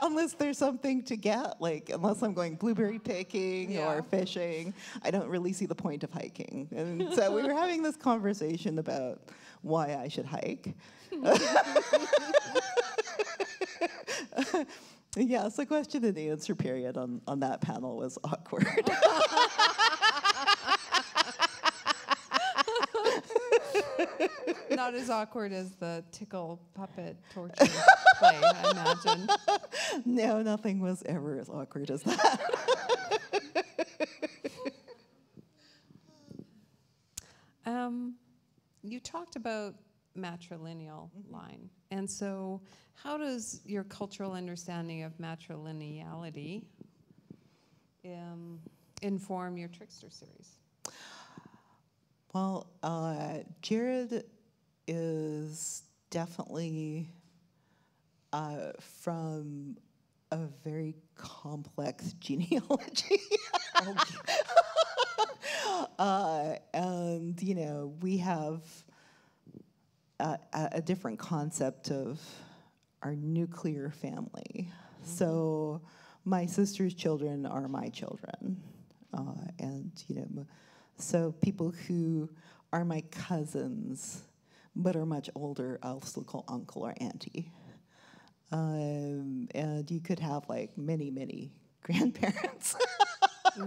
unless there's something to get, like unless I'm going blueberry picking Yeah. or fishing, I don't really see the point of hiking. And so we were having this conversation about why I should hike. yes, the question and answer period on, on that panel was awkward. Not as awkward as the tickle puppet torture play, I imagine. no, nothing was ever as awkward as that. Um, you talked about matrilineal line, and so how does your cultural understanding of matrilineality um, inform your trickster series? Well, uh, Jared is definitely uh, from a very complex genealogy. uh, and, you know, we have a, a different concept of our nuclear family. So my sister's children are my children. Uh, and, you know, so people who are my cousins but are much older, I'll still call uncle or auntie. Um, and you could have like many, many grandparents.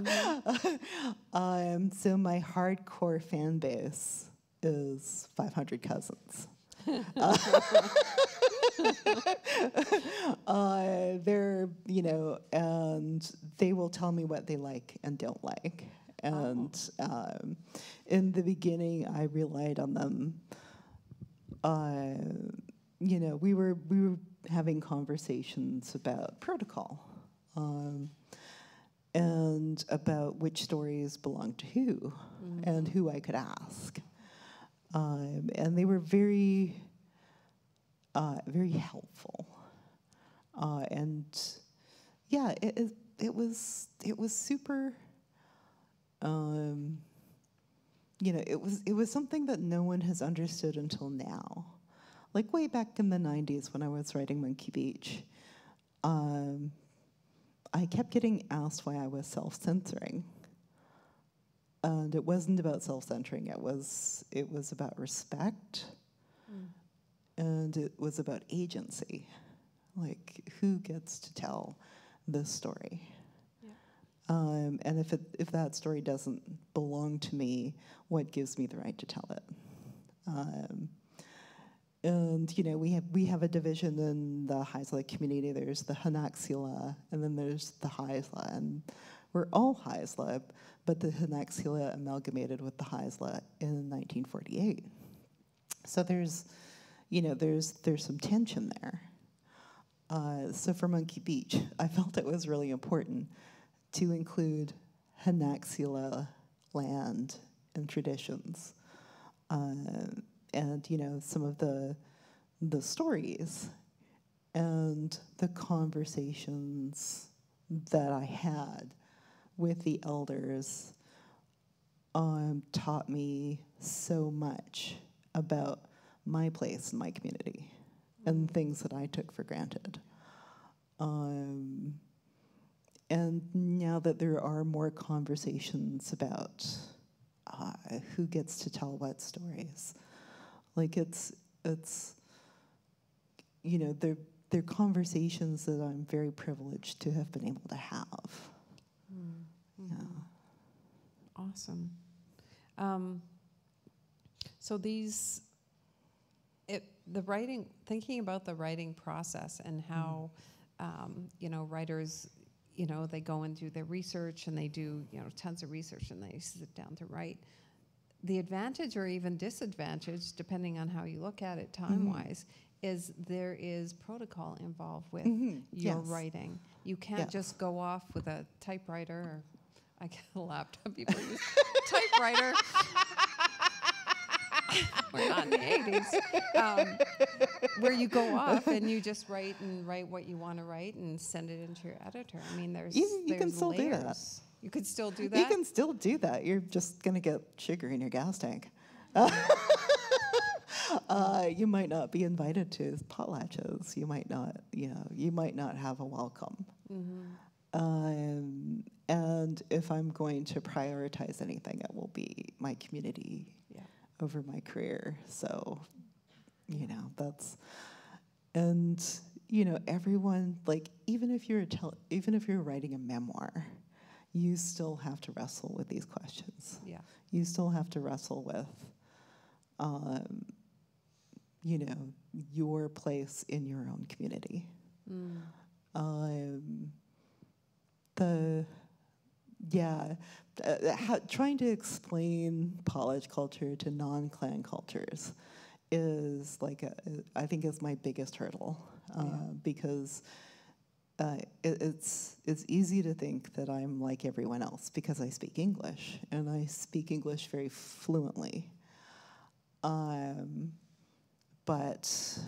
um, so my hardcore fan base is 500 cousins. uh, they're, you know, and they will tell me what they like and don't like. And um, in the beginning, I relied on them. Uh, you know, we were we were having conversations about protocol, um, and about which stories belonged to who, and who I could ask. Um, and they were very, uh, very helpful. Uh, and yeah, it, it, it was it was super. Um, you know, it was it was something that no one has understood until now. Like way back in the '90s when I was writing Monkey Beach, um, I kept getting asked why I was self-censoring, and it wasn't about self-censoring. It was it was about respect, and it was about agency. Like who gets to tell this story? Um, and if it, if that story doesn't belong to me, what gives me the right to tell it? Um, and you know, we have we have a division in the Haisla community. There's the Hanaksila, and then there's the Haisla, and we're all Haisla, but the Hanaksila amalgamated with the Haisla in 1948. So there's, you know, there's there's some tension there. Uh, so for Monkey Beach, I felt it was really important to include Hanaksila land and traditions, uh, and you know some of the the stories and the conversations that I had with the elders um, taught me so much about my place in my community and things that I took for granted. Um, and now that there are more conversations about uh, who gets to tell what stories, like it's it's you know they're they're conversations that I'm very privileged to have been able to have. Yeah. Awesome. Um, so these, it, the writing, thinking about the writing process and how, um, you know, writers, you know, they go and do their research and they do, you know, tons of research and they sit down to write. The advantage or even disadvantage, depending on how you look at it time-wise, is there is protocol involved with Mhm, your yes. writing. You can't Yeah. just go off with a typewriter or I get a laptop. People use typewriter. We're not in the 80s. Um, where you go off and you just write and write what you want to write and send it into your editor. I mean, there's You- you can there's still do that. You could still do that. You can still do that. You're just going to get sugar in your gas tank. uh, you might not be invited to potlatches. You might not, you know, you might not have a welcome. Mm-hmm. Um, and if I'm going to prioritize anything, it will be my community Yeah. Over my career. So, you know, that's and you know everyone like even if you're a tel- even if you're writing a memoir, you still have to wrestle with these questions. Yeah. You still have to wrestle with, um, you know, your place in your own community. Mm. Um, the yeah, uh, how, trying to explain college culture to non-clan cultures is like a, I think is my biggest hurdle uh, Yeah. because uh, it, it's it's easy to think that I'm like everyone else because I speak English and I speak English very fluently. Um, but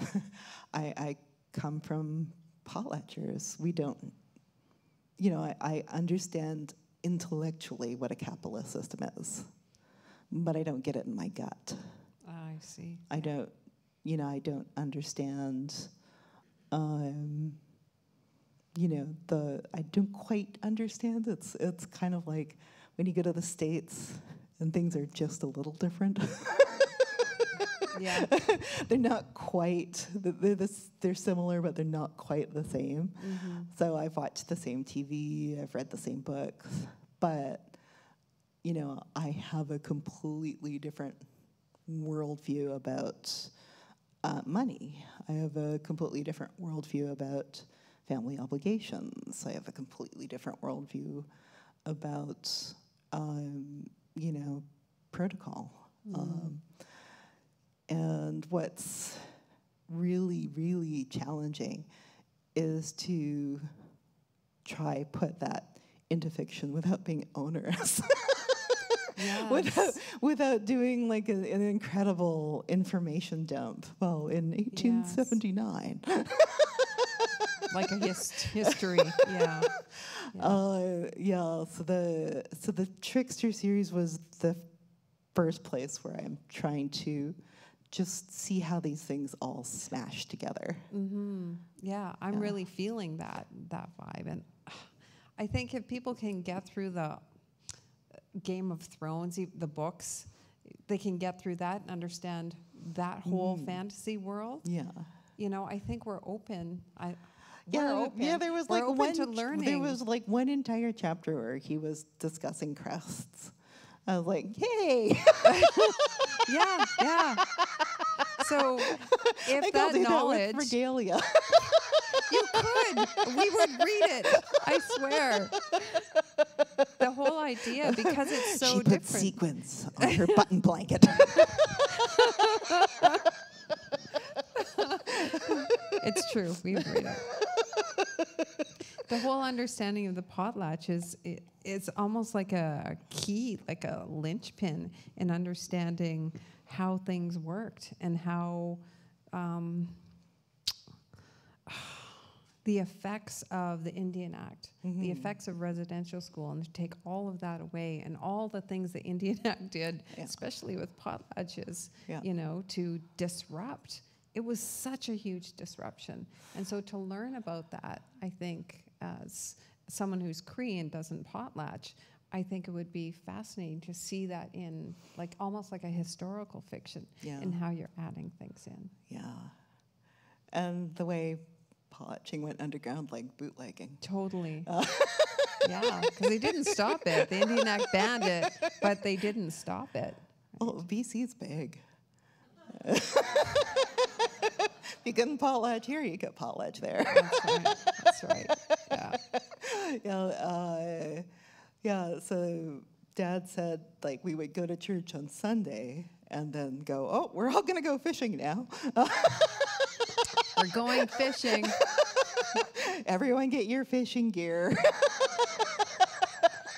I, I come from potlatchers. We don't, you know, I, I understand intellectually what a capitalist system is, but I don't get it in my gut. I see. I don't, you know, I don't understand, um, you know, the, I don't quite understand. It's, it's kind of like when you go to the States and things are just a little different. Yeah. they're not quite, they're, this, they're similar, but they're not quite the same. hmm So I've watched the same TV, I've read the same books, but you know, I have a completely different worldview about uh, money. I have a completely different worldview about family obligations. I have a completely different worldview about, um, you know, protocol. Um, and what's really, really challenging is to try put that into fiction without being onerous. without, Yes. without doing like a, an incredible information dump. Well, in 1879, like a his- history. Yeah. Yeah. uh, yeah. So the so the Trickster series was the first place where I'm trying to just see how these things all smash together. hmm Yeah, I'm Yeah. really feeling that that vibe, and I think if people can get through the uh, Game of Thrones, the books, they can get through that and understand that whole Mm. fantasy world. Yeah. You know, I think we're open. I Yeah, we're open. yeah. There was We're like one. to learning. There was like one entire chapter where he was discussing crests. I was like, "Hey, yeah, yeah. So if I that that knowledge, with regalia." You could. We would read it. I swear. The whole idea, because it's so she put different. sequins on her button blanket. it's true. We it. The whole understanding of the potlatch is it, it's almost like a key, like a linchpin in understanding how things worked and how um, the effects of the Indian Act, the effects of residential school, and to take all of that away and all the things the Indian Act did, Yeah. especially with potlatches, Yeah. you know, to disrupt. It was such a huge disruption. And so to learn about that, I think, as someone who's Cree and doesn't potlatch, I think it would be fascinating to see that in like almost like a historical fiction Yeah. and how you're adding things in. yeah, and the way potlatching went underground like bootlegging. Totally. Uh, yeah, because they didn't stop it. The Indian Act banned it, but they didn't stop it. Oh, BC's big. you get potlatch here, you get potlatch there. That's right. That's right. Yeah. yeah, uh, yeah. So Dad said like we would go to church on Sunday and then go. Oh, we're all gonna go fishing now. We're going fishing. Everyone, get your fishing gear.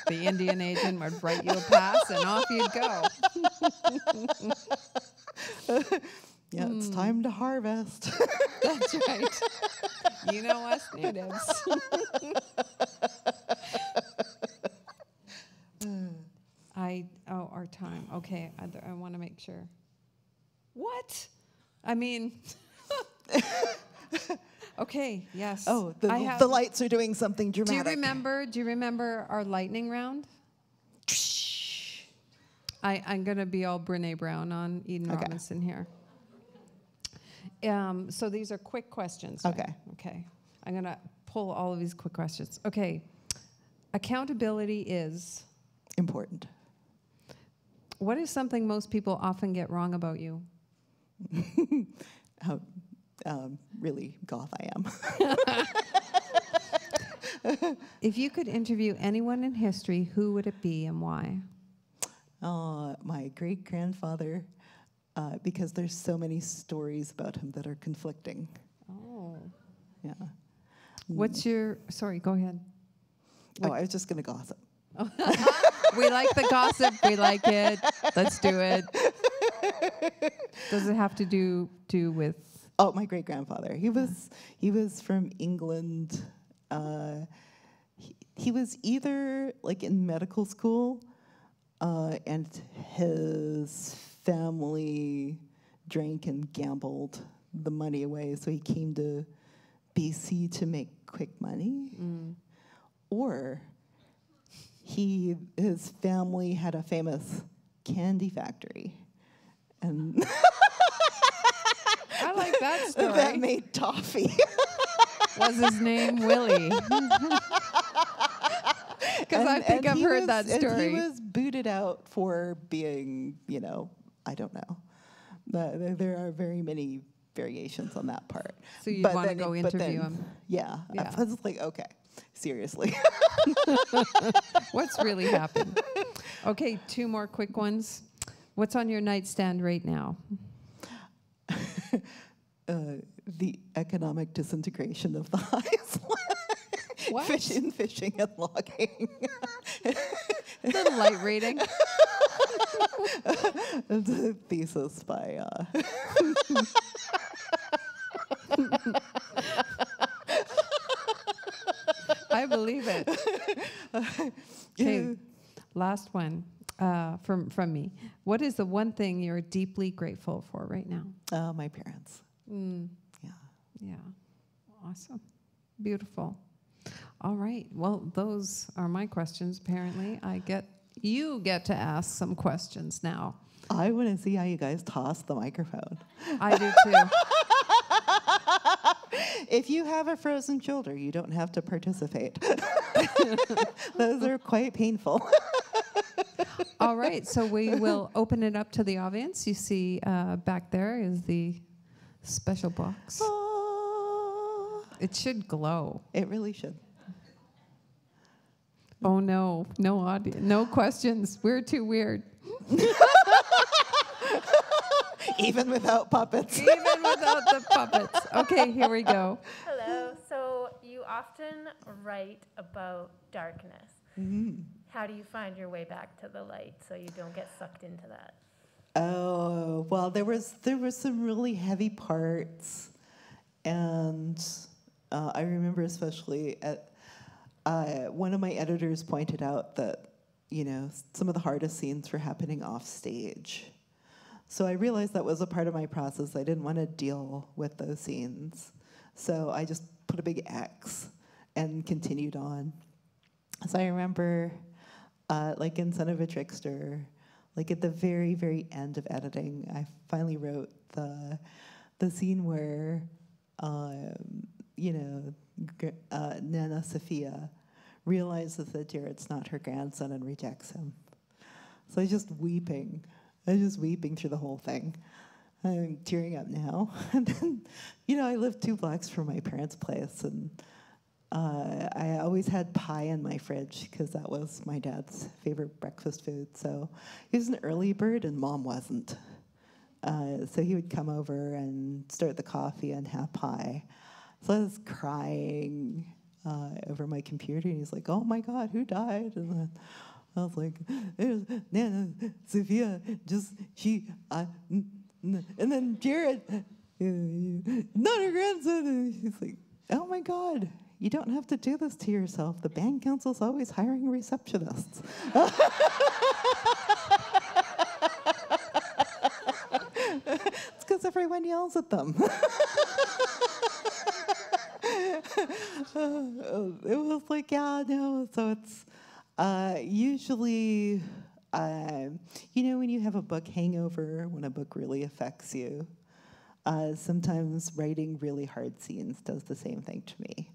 The Indian agent would write you a pass, and off you'd go. Yeah, it's hmm. time to harvest. That's right. You know us natives. I oh our time. Okay, I, I want to make sure. What? I mean. okay. Yes. oh, the, I have, the lights are doing something dramatic. Do you remember? Do you remember our lightning round? I, I'm going to be all Brene Brown on Eden Okay. Robinson here. Um, so these are quick questions. right? Okay. Okay. I'm going to pull all of these quick questions. Okay. Accountability is Important. what is something most people often get wrong about you? How um, really goth I am. If you could interview anyone in history, who would it be and why? Uh, my great grandfather, uh, because there's so many stories about him that are conflicting. Oh. Yeah. What's your, sorry, go ahead. Oh, I was just gonna gossip. We like the gossip. We like it. Let's do it. Does it have to do do with? Oh, my great grandfather. He was he was from England. Uh, he, he was either like in medical school, uh, and his family drank and gambled the money away, so he came to BC to make quick money, mm. or he his family had a famous candy factory, and I like that story. that made toffee. Was his name Willie? Because I think I've he heard was- that and story. he was booted out for being, you know, I don't know. The- there- there are very many variations on that part. So you'd wanna go interview then- him? Yeah, Yeah. I was like, okay, seriously. What's really happened? Okay, two more quick ones. What's on your nightstand right now? uh, the economic disintegration of the Haisla What? fishing, fishing and logging. The light rating. the thesis by uh, I believe it. Okay, last one uh, from from me. What is the one thing you're deeply grateful for right now? uh, my parents. Mm, Yeah. yeah, awesome, beautiful. All right. Well, those are my questions. Apparently, I get you get to ask some questions now. I want to see how you guys toss the microphone. I do too. If you have a frozen shoulder, you don't have to participate. Those are quite painful. All right, so we will open it up to the audience. You see uh, back there is the special box. Ah, It should glow. it really should. Oh no, no audio, no questions. We're too weird. Even without puppets. Even without the puppets. Okay, here we go. Hello. So you often write about darkness. How do you find your way back to the light so you don't get sucked into that? Oh well, there was there were some really heavy parts, and uh, I remember especially at uh, one of my editors pointed out that you know some of the hardest scenes were happening off stage. So I realized that was a part of my process. I didn't want to deal with those scenes, so I just put a big X and continued on. So I remember, uh, like in Son of a Trickster, like at the very, very end of editing, I finally wrote the the scene where, um, you know, uh, Nana Sophia realizes that Jared's not her grandson and rejects him. So I was just weeping. I was just weeping through the whole thing. I'm tearing up now. and then, you know, I lived two blocks from my parents' place, and uh, I always had pie in my fridge because that was my dad's favorite breakfast food. So he was an early bird, and mom wasn't. Uh, so he would come over and start the coffee and have pie. So I was crying uh, over my computer, and he's like, "Oh my God, who died?" And then I was like, "It was Nana, Sophia, just she." Uh, and then Jared, not her grandson. And he's like, "Oh my God." You don't have to do this to yourself. The band council's always hiring receptionists. it's because everyone yells at them. it was like, yeah, no. So it's uh, usually, uh, you know, when you have a book hangover, when a book really affects you, uh, sometimes writing really hard scenes does the same thing to me.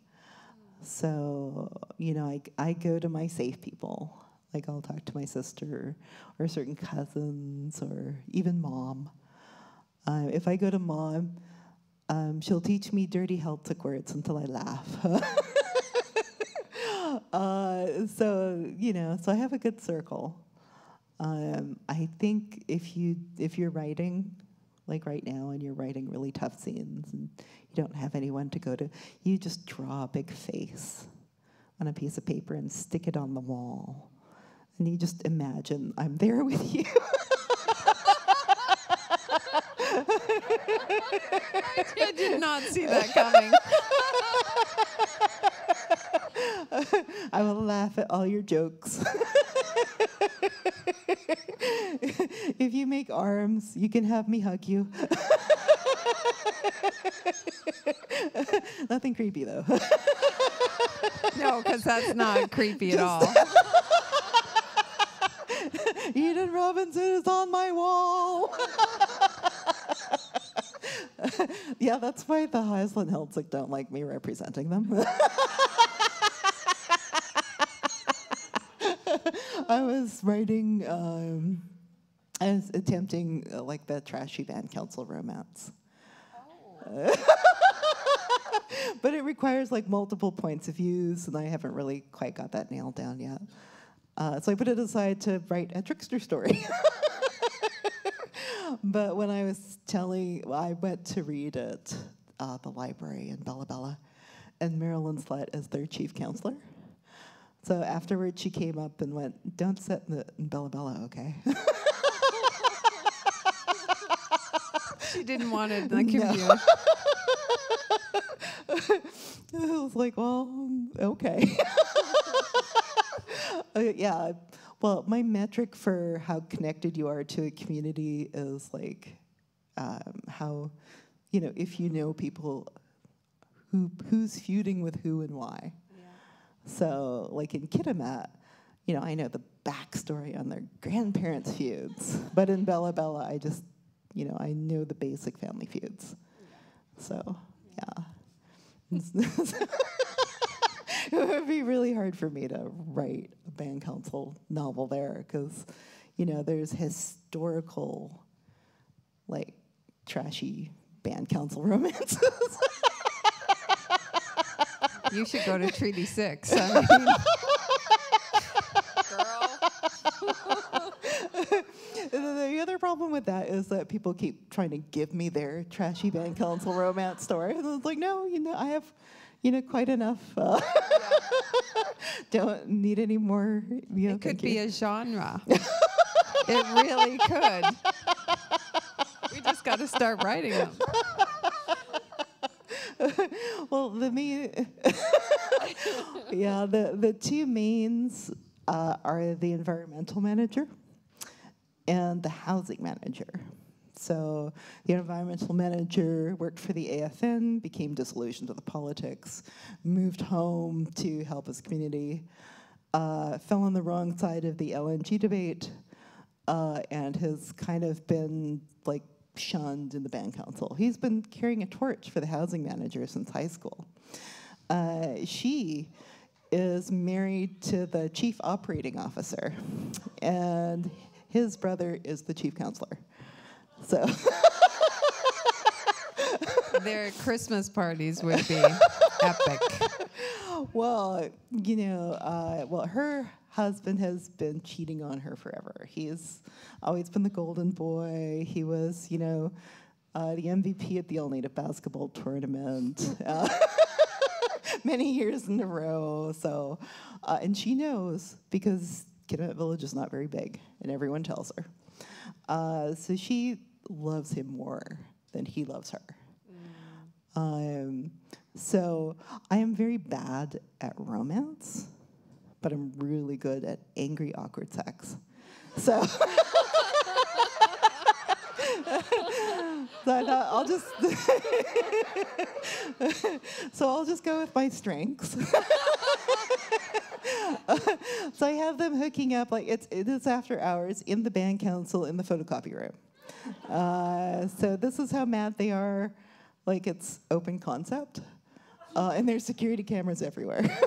So, you know, I, I go to my safe people. Like I'll talk to my sister or certain cousins or even mom. Uh, if I go to mom, um, she'll teach me dirty Celtic words until I laugh. uh, so you know, so I have a good circle. Um, I think if you if you're writing, like right now, and you're writing really tough scenes, and you don't have anyone to go to, you just draw a big face on a piece of paper and stick it on the wall, and you just imagine I'm there with you. I did not see that coming. I will laugh at all your jokes. if you make arms, you can have me hug you. Nothing creepy though. No, because that's not creepy at all. Eden Robinson is on my wall. yeah, that's why the Haisla and Celtic don't like me representing them. I was writing, um, I was attempting uh, like the trashy band council romance. but it requires like multiple points of views, and I haven't really quite got that nailed down yet. Uh, so I put it aside to write a trickster story. but when I was telling, well, I went to read at uh, the library in Bella Bella, and Marilyn Slett is their chief counselor. So afterwards, she came up and went, "Don't sit in, the, in Bella Bella, okay?" She didn't want it in the computer. I was like, "Well, okay." Uh, yeah. Well, my metric for how connected you are to a community is like um, how, you know, if you know people who who's feuding with who and why. So, like in Kitimat, you know, I know the backstory on their grandparents' feuds, but in Bella Bella, I just, you know, I know the basic family feuds. So, yeah. it would be really hard for me to write a band council novel there because, you know, there's historical, like, trashy band council romances. You should go to Treaty Six. I mean, the other problem with that is that people keep trying to give me their trashy band council romance story. And it's like, no, you know, I have, you know, quite enough. Uh, don't need any more. You know, it could be you. a genre. it really could. We just got to start writing them. well, the main, yeah, the the two mains uh, are the environmental manager and the housing manager. So the environmental manager worked for the AFN, became disillusioned with the politics, moved home to help his community, uh, fell on the wrong side of the LNG debate, uh, and has kind of been like shunned in the band council. He's been carrying a torch for the housing manager since high school. Uh, she is married to the chief operating officer, and his brother is the chief counselor. So. Their Christmas parties would be epic. well, you know, uh, well, her husband has been cheating on her forever. He's always been the golden boy. He was, you know, uh, the MVP at the All Native basketball tournament. Uh, many years in a row. So, uh, and she knows because Kitimat Village is not very big, and everyone tells her. Uh, so she loves him more than he loves her. Um, so I am very bad at romance, but I'm really good at angry, awkward sex. So, so I thought I'll just so I'll just go with my strengths. so I have them hooking up like it's it is after hours in the band council in the photocopy room. Uh, so this is how mad they are like it's open concept. Uh, and there's security cameras everywhere.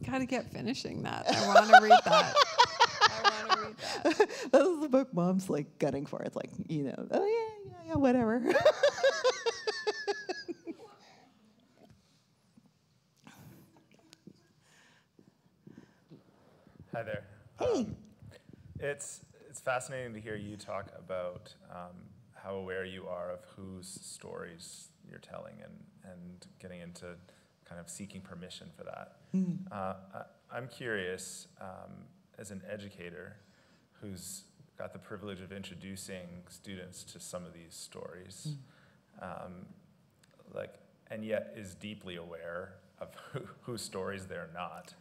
You gotta get finishing that. I want to read that. I want to read that. this is the book mom's like gunning for. It's like, you know, oh yeah, yeah, yeah, whatever. Hi there. Hey. Um, it's it's fascinating to hear you talk about um, how aware you are of whose stories you're telling and, and getting into kind of seeking permission for that. Mm. Uh, I, am curious, um, as an educator who's got the privilege of introducing students to some of these stories, mm. um, like, and yet is deeply aware of who, whose stories they're not,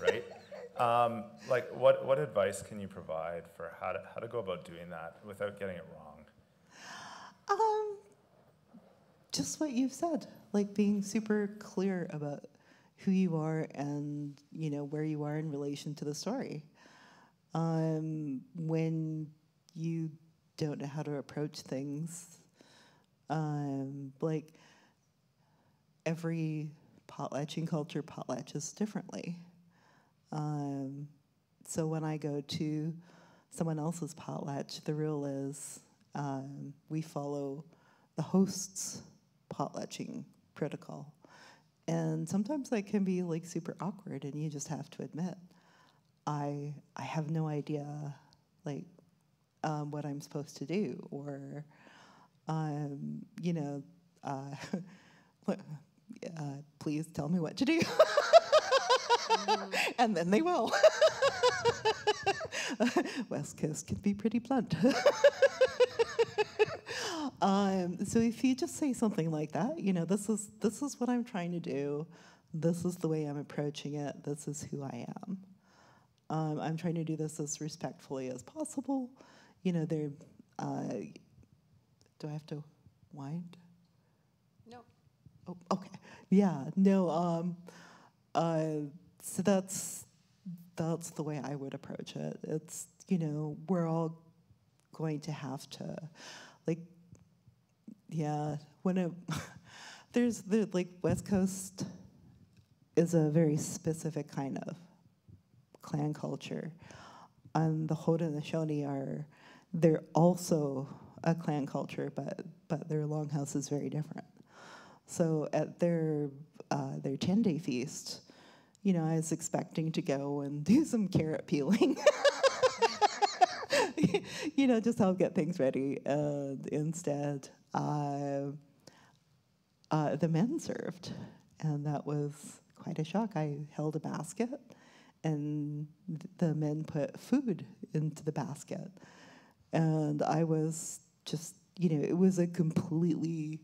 right? Um, like, what, what advice can you provide for how to, how to go about doing that without getting it wrong? Um, just what you've said, like being super clear about who you are and you know where you are in relation to the story. Um, when you don't know how to approach things, um, like every potlatching culture potlatches differently. Um, so when I go to someone else's potlatch, the rule is um, we follow the host's potlatching protocol. And sometimes that can be like super awkward and you just have to admit, I, I have no idea like um, what I'm supposed to do or, um, you know, uh, uh, please tell me what to do. and then they will. West Coast can be pretty blunt. um, so if you just say something like that, you know, this is this is what I'm trying to do. This is the way I'm approaching it. This is who I am. Um, I'm trying to do this as respectfully as possible. You know, there. Uh, do I have to wind? No. Oh, okay. Yeah. No. Um, uh, so that's that's the way I would approach it. It's you know we're all going to have to like yeah when it there's the like West Coast is a very specific kind of clan culture, and the Haudenosaunee are they're also a clan culture, but but their longhouse is very different. So at their uh, their ten day feast you know, I was expecting to go and do some carrot peeling. you know, just help get things ready. Instead, uh, uh, the men served. And that was quite a shock. I held a basket, and the men put food into the basket. And I was just, you know, it was a completely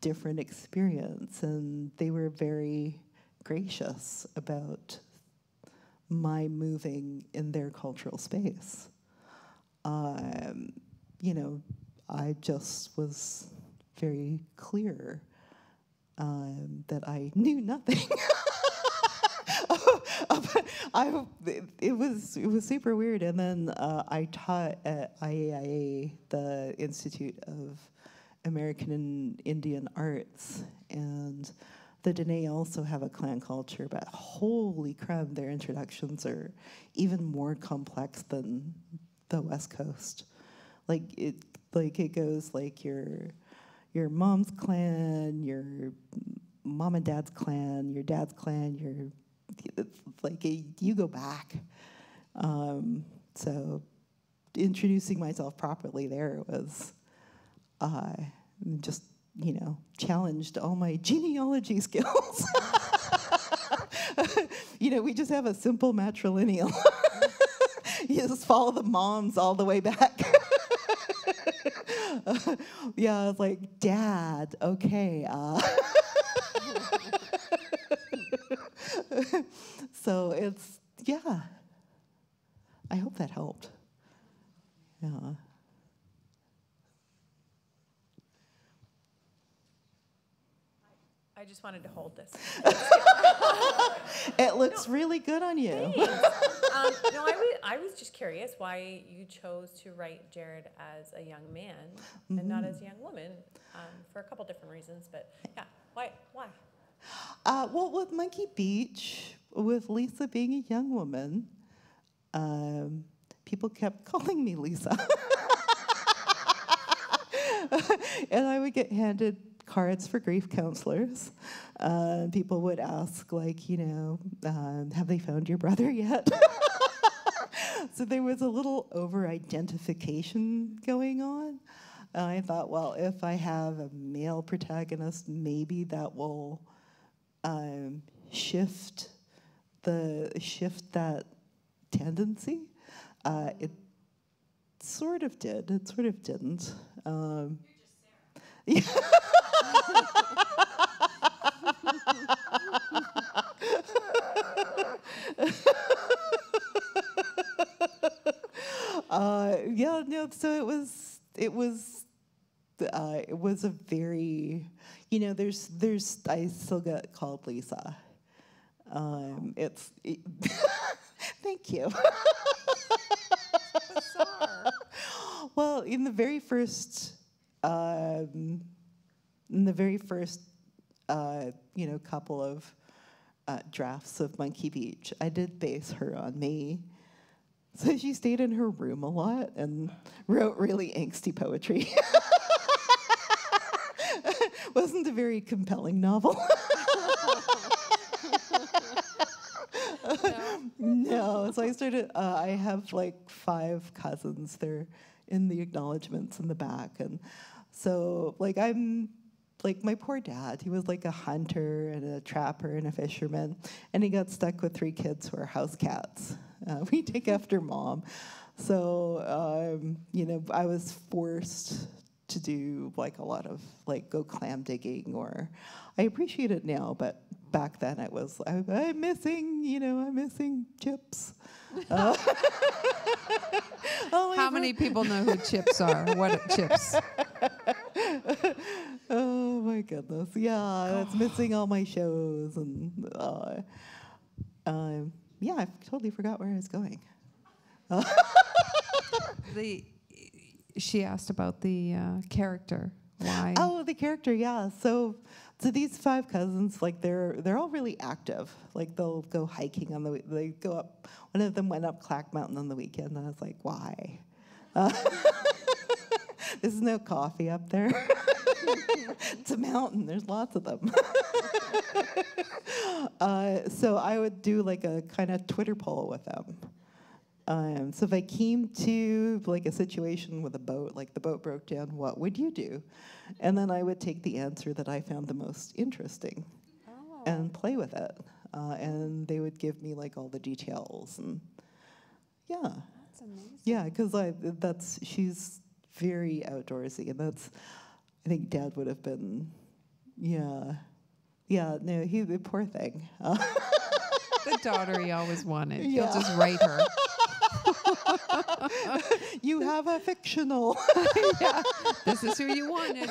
different experience. And they were very gracious about my moving in their cultural space. Um, you know, I just was very clear um, that I knew nothing. I, it was it was super weird, and then uh, I taught at IAIA, the Institute of American and Indian Arts, and The Dene also have a clan culture, but holy crap, their introductions are even more complex than the West Coast. Like it, like it goes like your your mom's clan, your mom and dad's clan, your dad's clan, your like a, you go back. Um, so introducing myself properly there was uh, just you know challenged all my genealogy skills. you know, we just have a simple matrilineal. you just follow the moms all the way back. yeah, I was like, Dad, okay. Uh. so it's, yeah. I hope that helped. Yeah. I just wanted to hold this. It looks really good on you. um, no, I was, I was just curious why you chose to write Jared as a young man and not as a young woman um, for a couple different reasons. But yeah, why? Why? Uh, well, with Monkey Beach, with Lisa being a young woman, um, people kept calling me Lisa. and I would get handed cards for grief counselors. Uh, people would ask, like, you know, um, have they found your brother yet? so there was a little over identification going on. I thought, well, if I have a male protagonist, maybe that will um, shift the shift that tendency. Uh, it sort of did. It sort of didn't. Um, yeah. uh, yeah, no. So it was. It was. Uh, it was a very, you know. There's. There's. I still get called Lisa. Um, it's. It thank you. well, in the very first, um, in the very first, uh, you know, couple of uh, drafts of Monkey Beach, I did base her on me. So she stayed in her room a lot and wrote really angsty poetry. Wasn't a very compelling novel. no, so I started. Uh, I have like five cousins. They're in the acknowledgments in the back, and so like I'm like my poor dad. He was like a hunter and a trapper and a fisherman, and he got stuck with three kids who are house cats. Uh, we take after mom, so um, you know I was forced to do like a lot of like go clam digging or I appreciate it now, but back then it was I, I'm missing, you know, I'm missing CHiPs. Uh, oh, How many people know who CHiPs are? What are CHiPs? oh my goodness, yeah, it's missing all my shows and uh, um, yeah, I totally forgot where I was going. The she asked about the uh, character. Why? Oh, the character, yeah. So, so these five cousins, like they're they're all really active. Like they'll go hiking on the they go up. One of them went up Clack Mountain on the weekend, and I was like, why? Uh, there's no coffee up there. it's a mountain. There's lots of them. uh, so I would do like a kind of Twitter poll with them. Um, so if I came to like a situation with a boat, like the boat broke down, what would you do? And then I would take the answer that I found the most interesting and play with it. Uh, and they would give me like all the details and yeah, That's amazing. yeah, because I that's she's very outdoorsy and that's I think Dad would have been yeah. Yeah, no, he the poor thing. Uh, The daughter he always wanted. Yeah. He'll just write her. you have a fictional. yeah, this is who you wanted.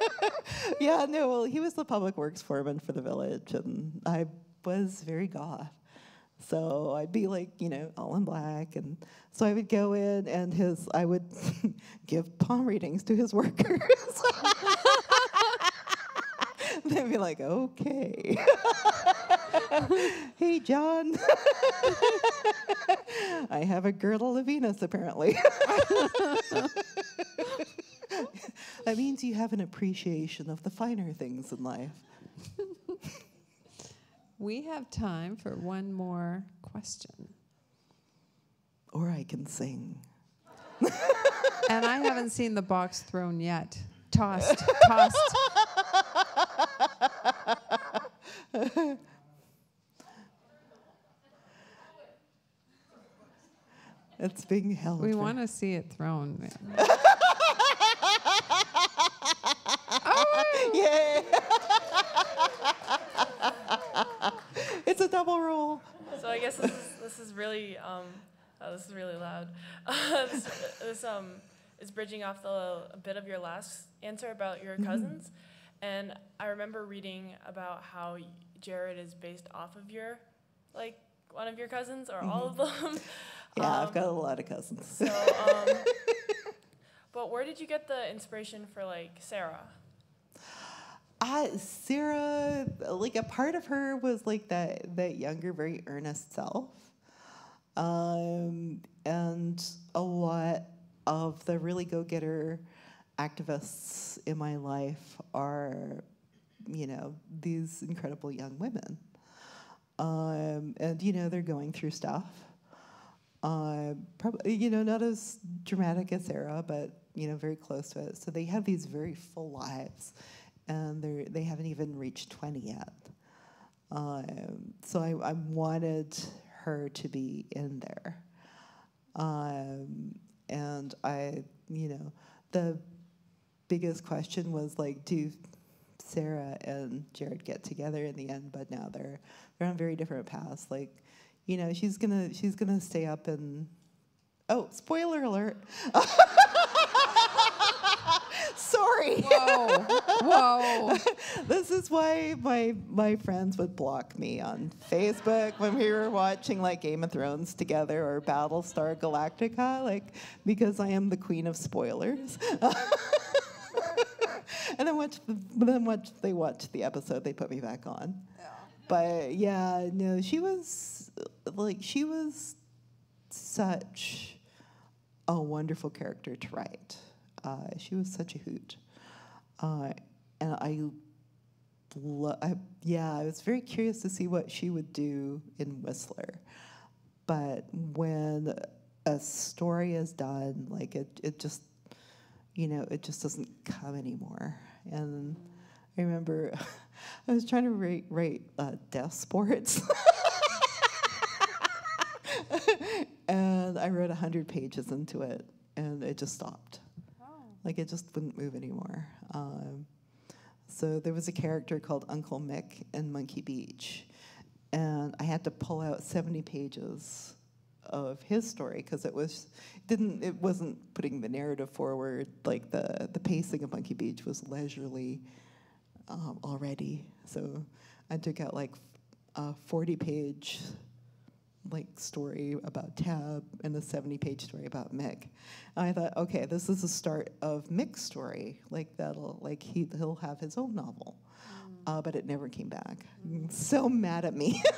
yeah, no, well, he was the public works foreman for the village, and I was very goth. So I'd be like, you know, all in black, and so I would go in, and his, I would give palm readings to his workers. They'd be like, okay. hey, John. I have a girdle of Venus, apparently. that means you have an appreciation of the finer things in life. We have time for one more question. Or I can sing. and I haven't seen the box thrown yet. Tossed, tossed. It's being held. We want to see it thrown. oh! Yay! it's a double roll. So I guess this is, this is really um, oh, this is really loud. this, this um is bridging off the a bit of your last answer about your cousins, and I remember reading about how Jared is based off of your like one of your cousins or all of them. Yeah, I've Um, got a lot of cousins. So, um, but where did you get the inspiration for like Sarah? Uh, Sarah, like a part of her was like that that younger, very earnest self, um, and a lot of the really go-getter activists in my life are, you know, these incredible young women, um, and you know they're going through stuff. Uh, probably, you know, not as dramatic as Sarah, but you know, very close to it. So they have these very full lives, and they they haven't even reached twenty yet. Um, so I, I wanted her to be in there, um, and I, you know, the biggest question was like, do Sarah and Jared get together in the end? But now they're they're on very different paths. Like, you know, she's gonna she's gonna stay up and oh, spoiler alert. Sorry. Whoa, whoa. this is why my my friends would block me on Facebook when we were watching like Game of Thrones together or Battlestar Galactica, like because I am the queen of spoilers. and then once then once they watched the episode, they put me back on. But yeah, no, she was like she was such a wonderful character to write. Uh, she was such a hoot. Uh, and I, lo- I, yeah, I was very curious to see what she would do in Whistler. But when a story is done, like it, it just, you know, it just doesn't come anymore. And I remember I was trying to write, write uh, death sports. and I wrote 100 pages into it, and it just stopped. Like it just wouldn't move anymore. Um, so there was a character called Uncle Mick in Monkey Beach, and I had to pull out 70 pages of his story because it was didn't it wasn't putting the narrative forward like the the pacing of Monkey Beach was leisurely um, already. So I took out like a 40 page like story about Tab and a 70 page story about Mick. And I thought, okay, this is the start of Mick's story. Like that'll like he he'll have his own novel. Uh, but it never came back. So mad at me.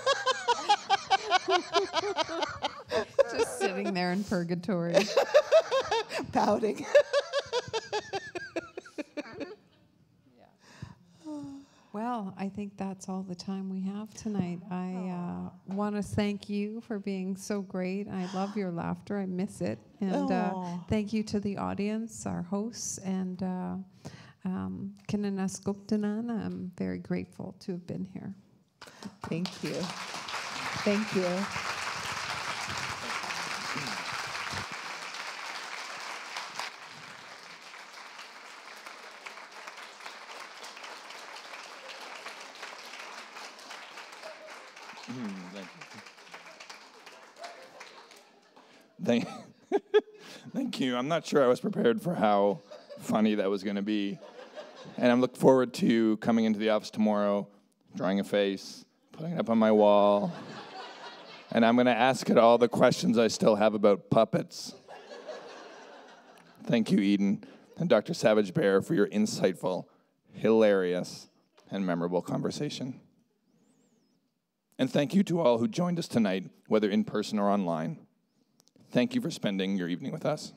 Just sitting there in purgatory. pouting. Well, I think that's all the time we have tonight. I uh, want to thank you for being so great. I love your laughter. I miss it. And uh, thank you to the audience, our hosts, and uh, um, I'm very grateful to have been here. Thank you. Thank you. Thank you. Thank, thank I'm not sure I was prepared for how funny that was going to be. And I'm looking forward to coming into the office tomorrow, drawing a face, putting it up on my wall. And I'm going to ask it all the questions I still have about puppets. Thank you, Eden and Dr. Savage Bear, for your insightful, hilarious, and memorable conversation. And thank you to all who joined us tonight, whether in person or online. Thank you for spending your evening with us.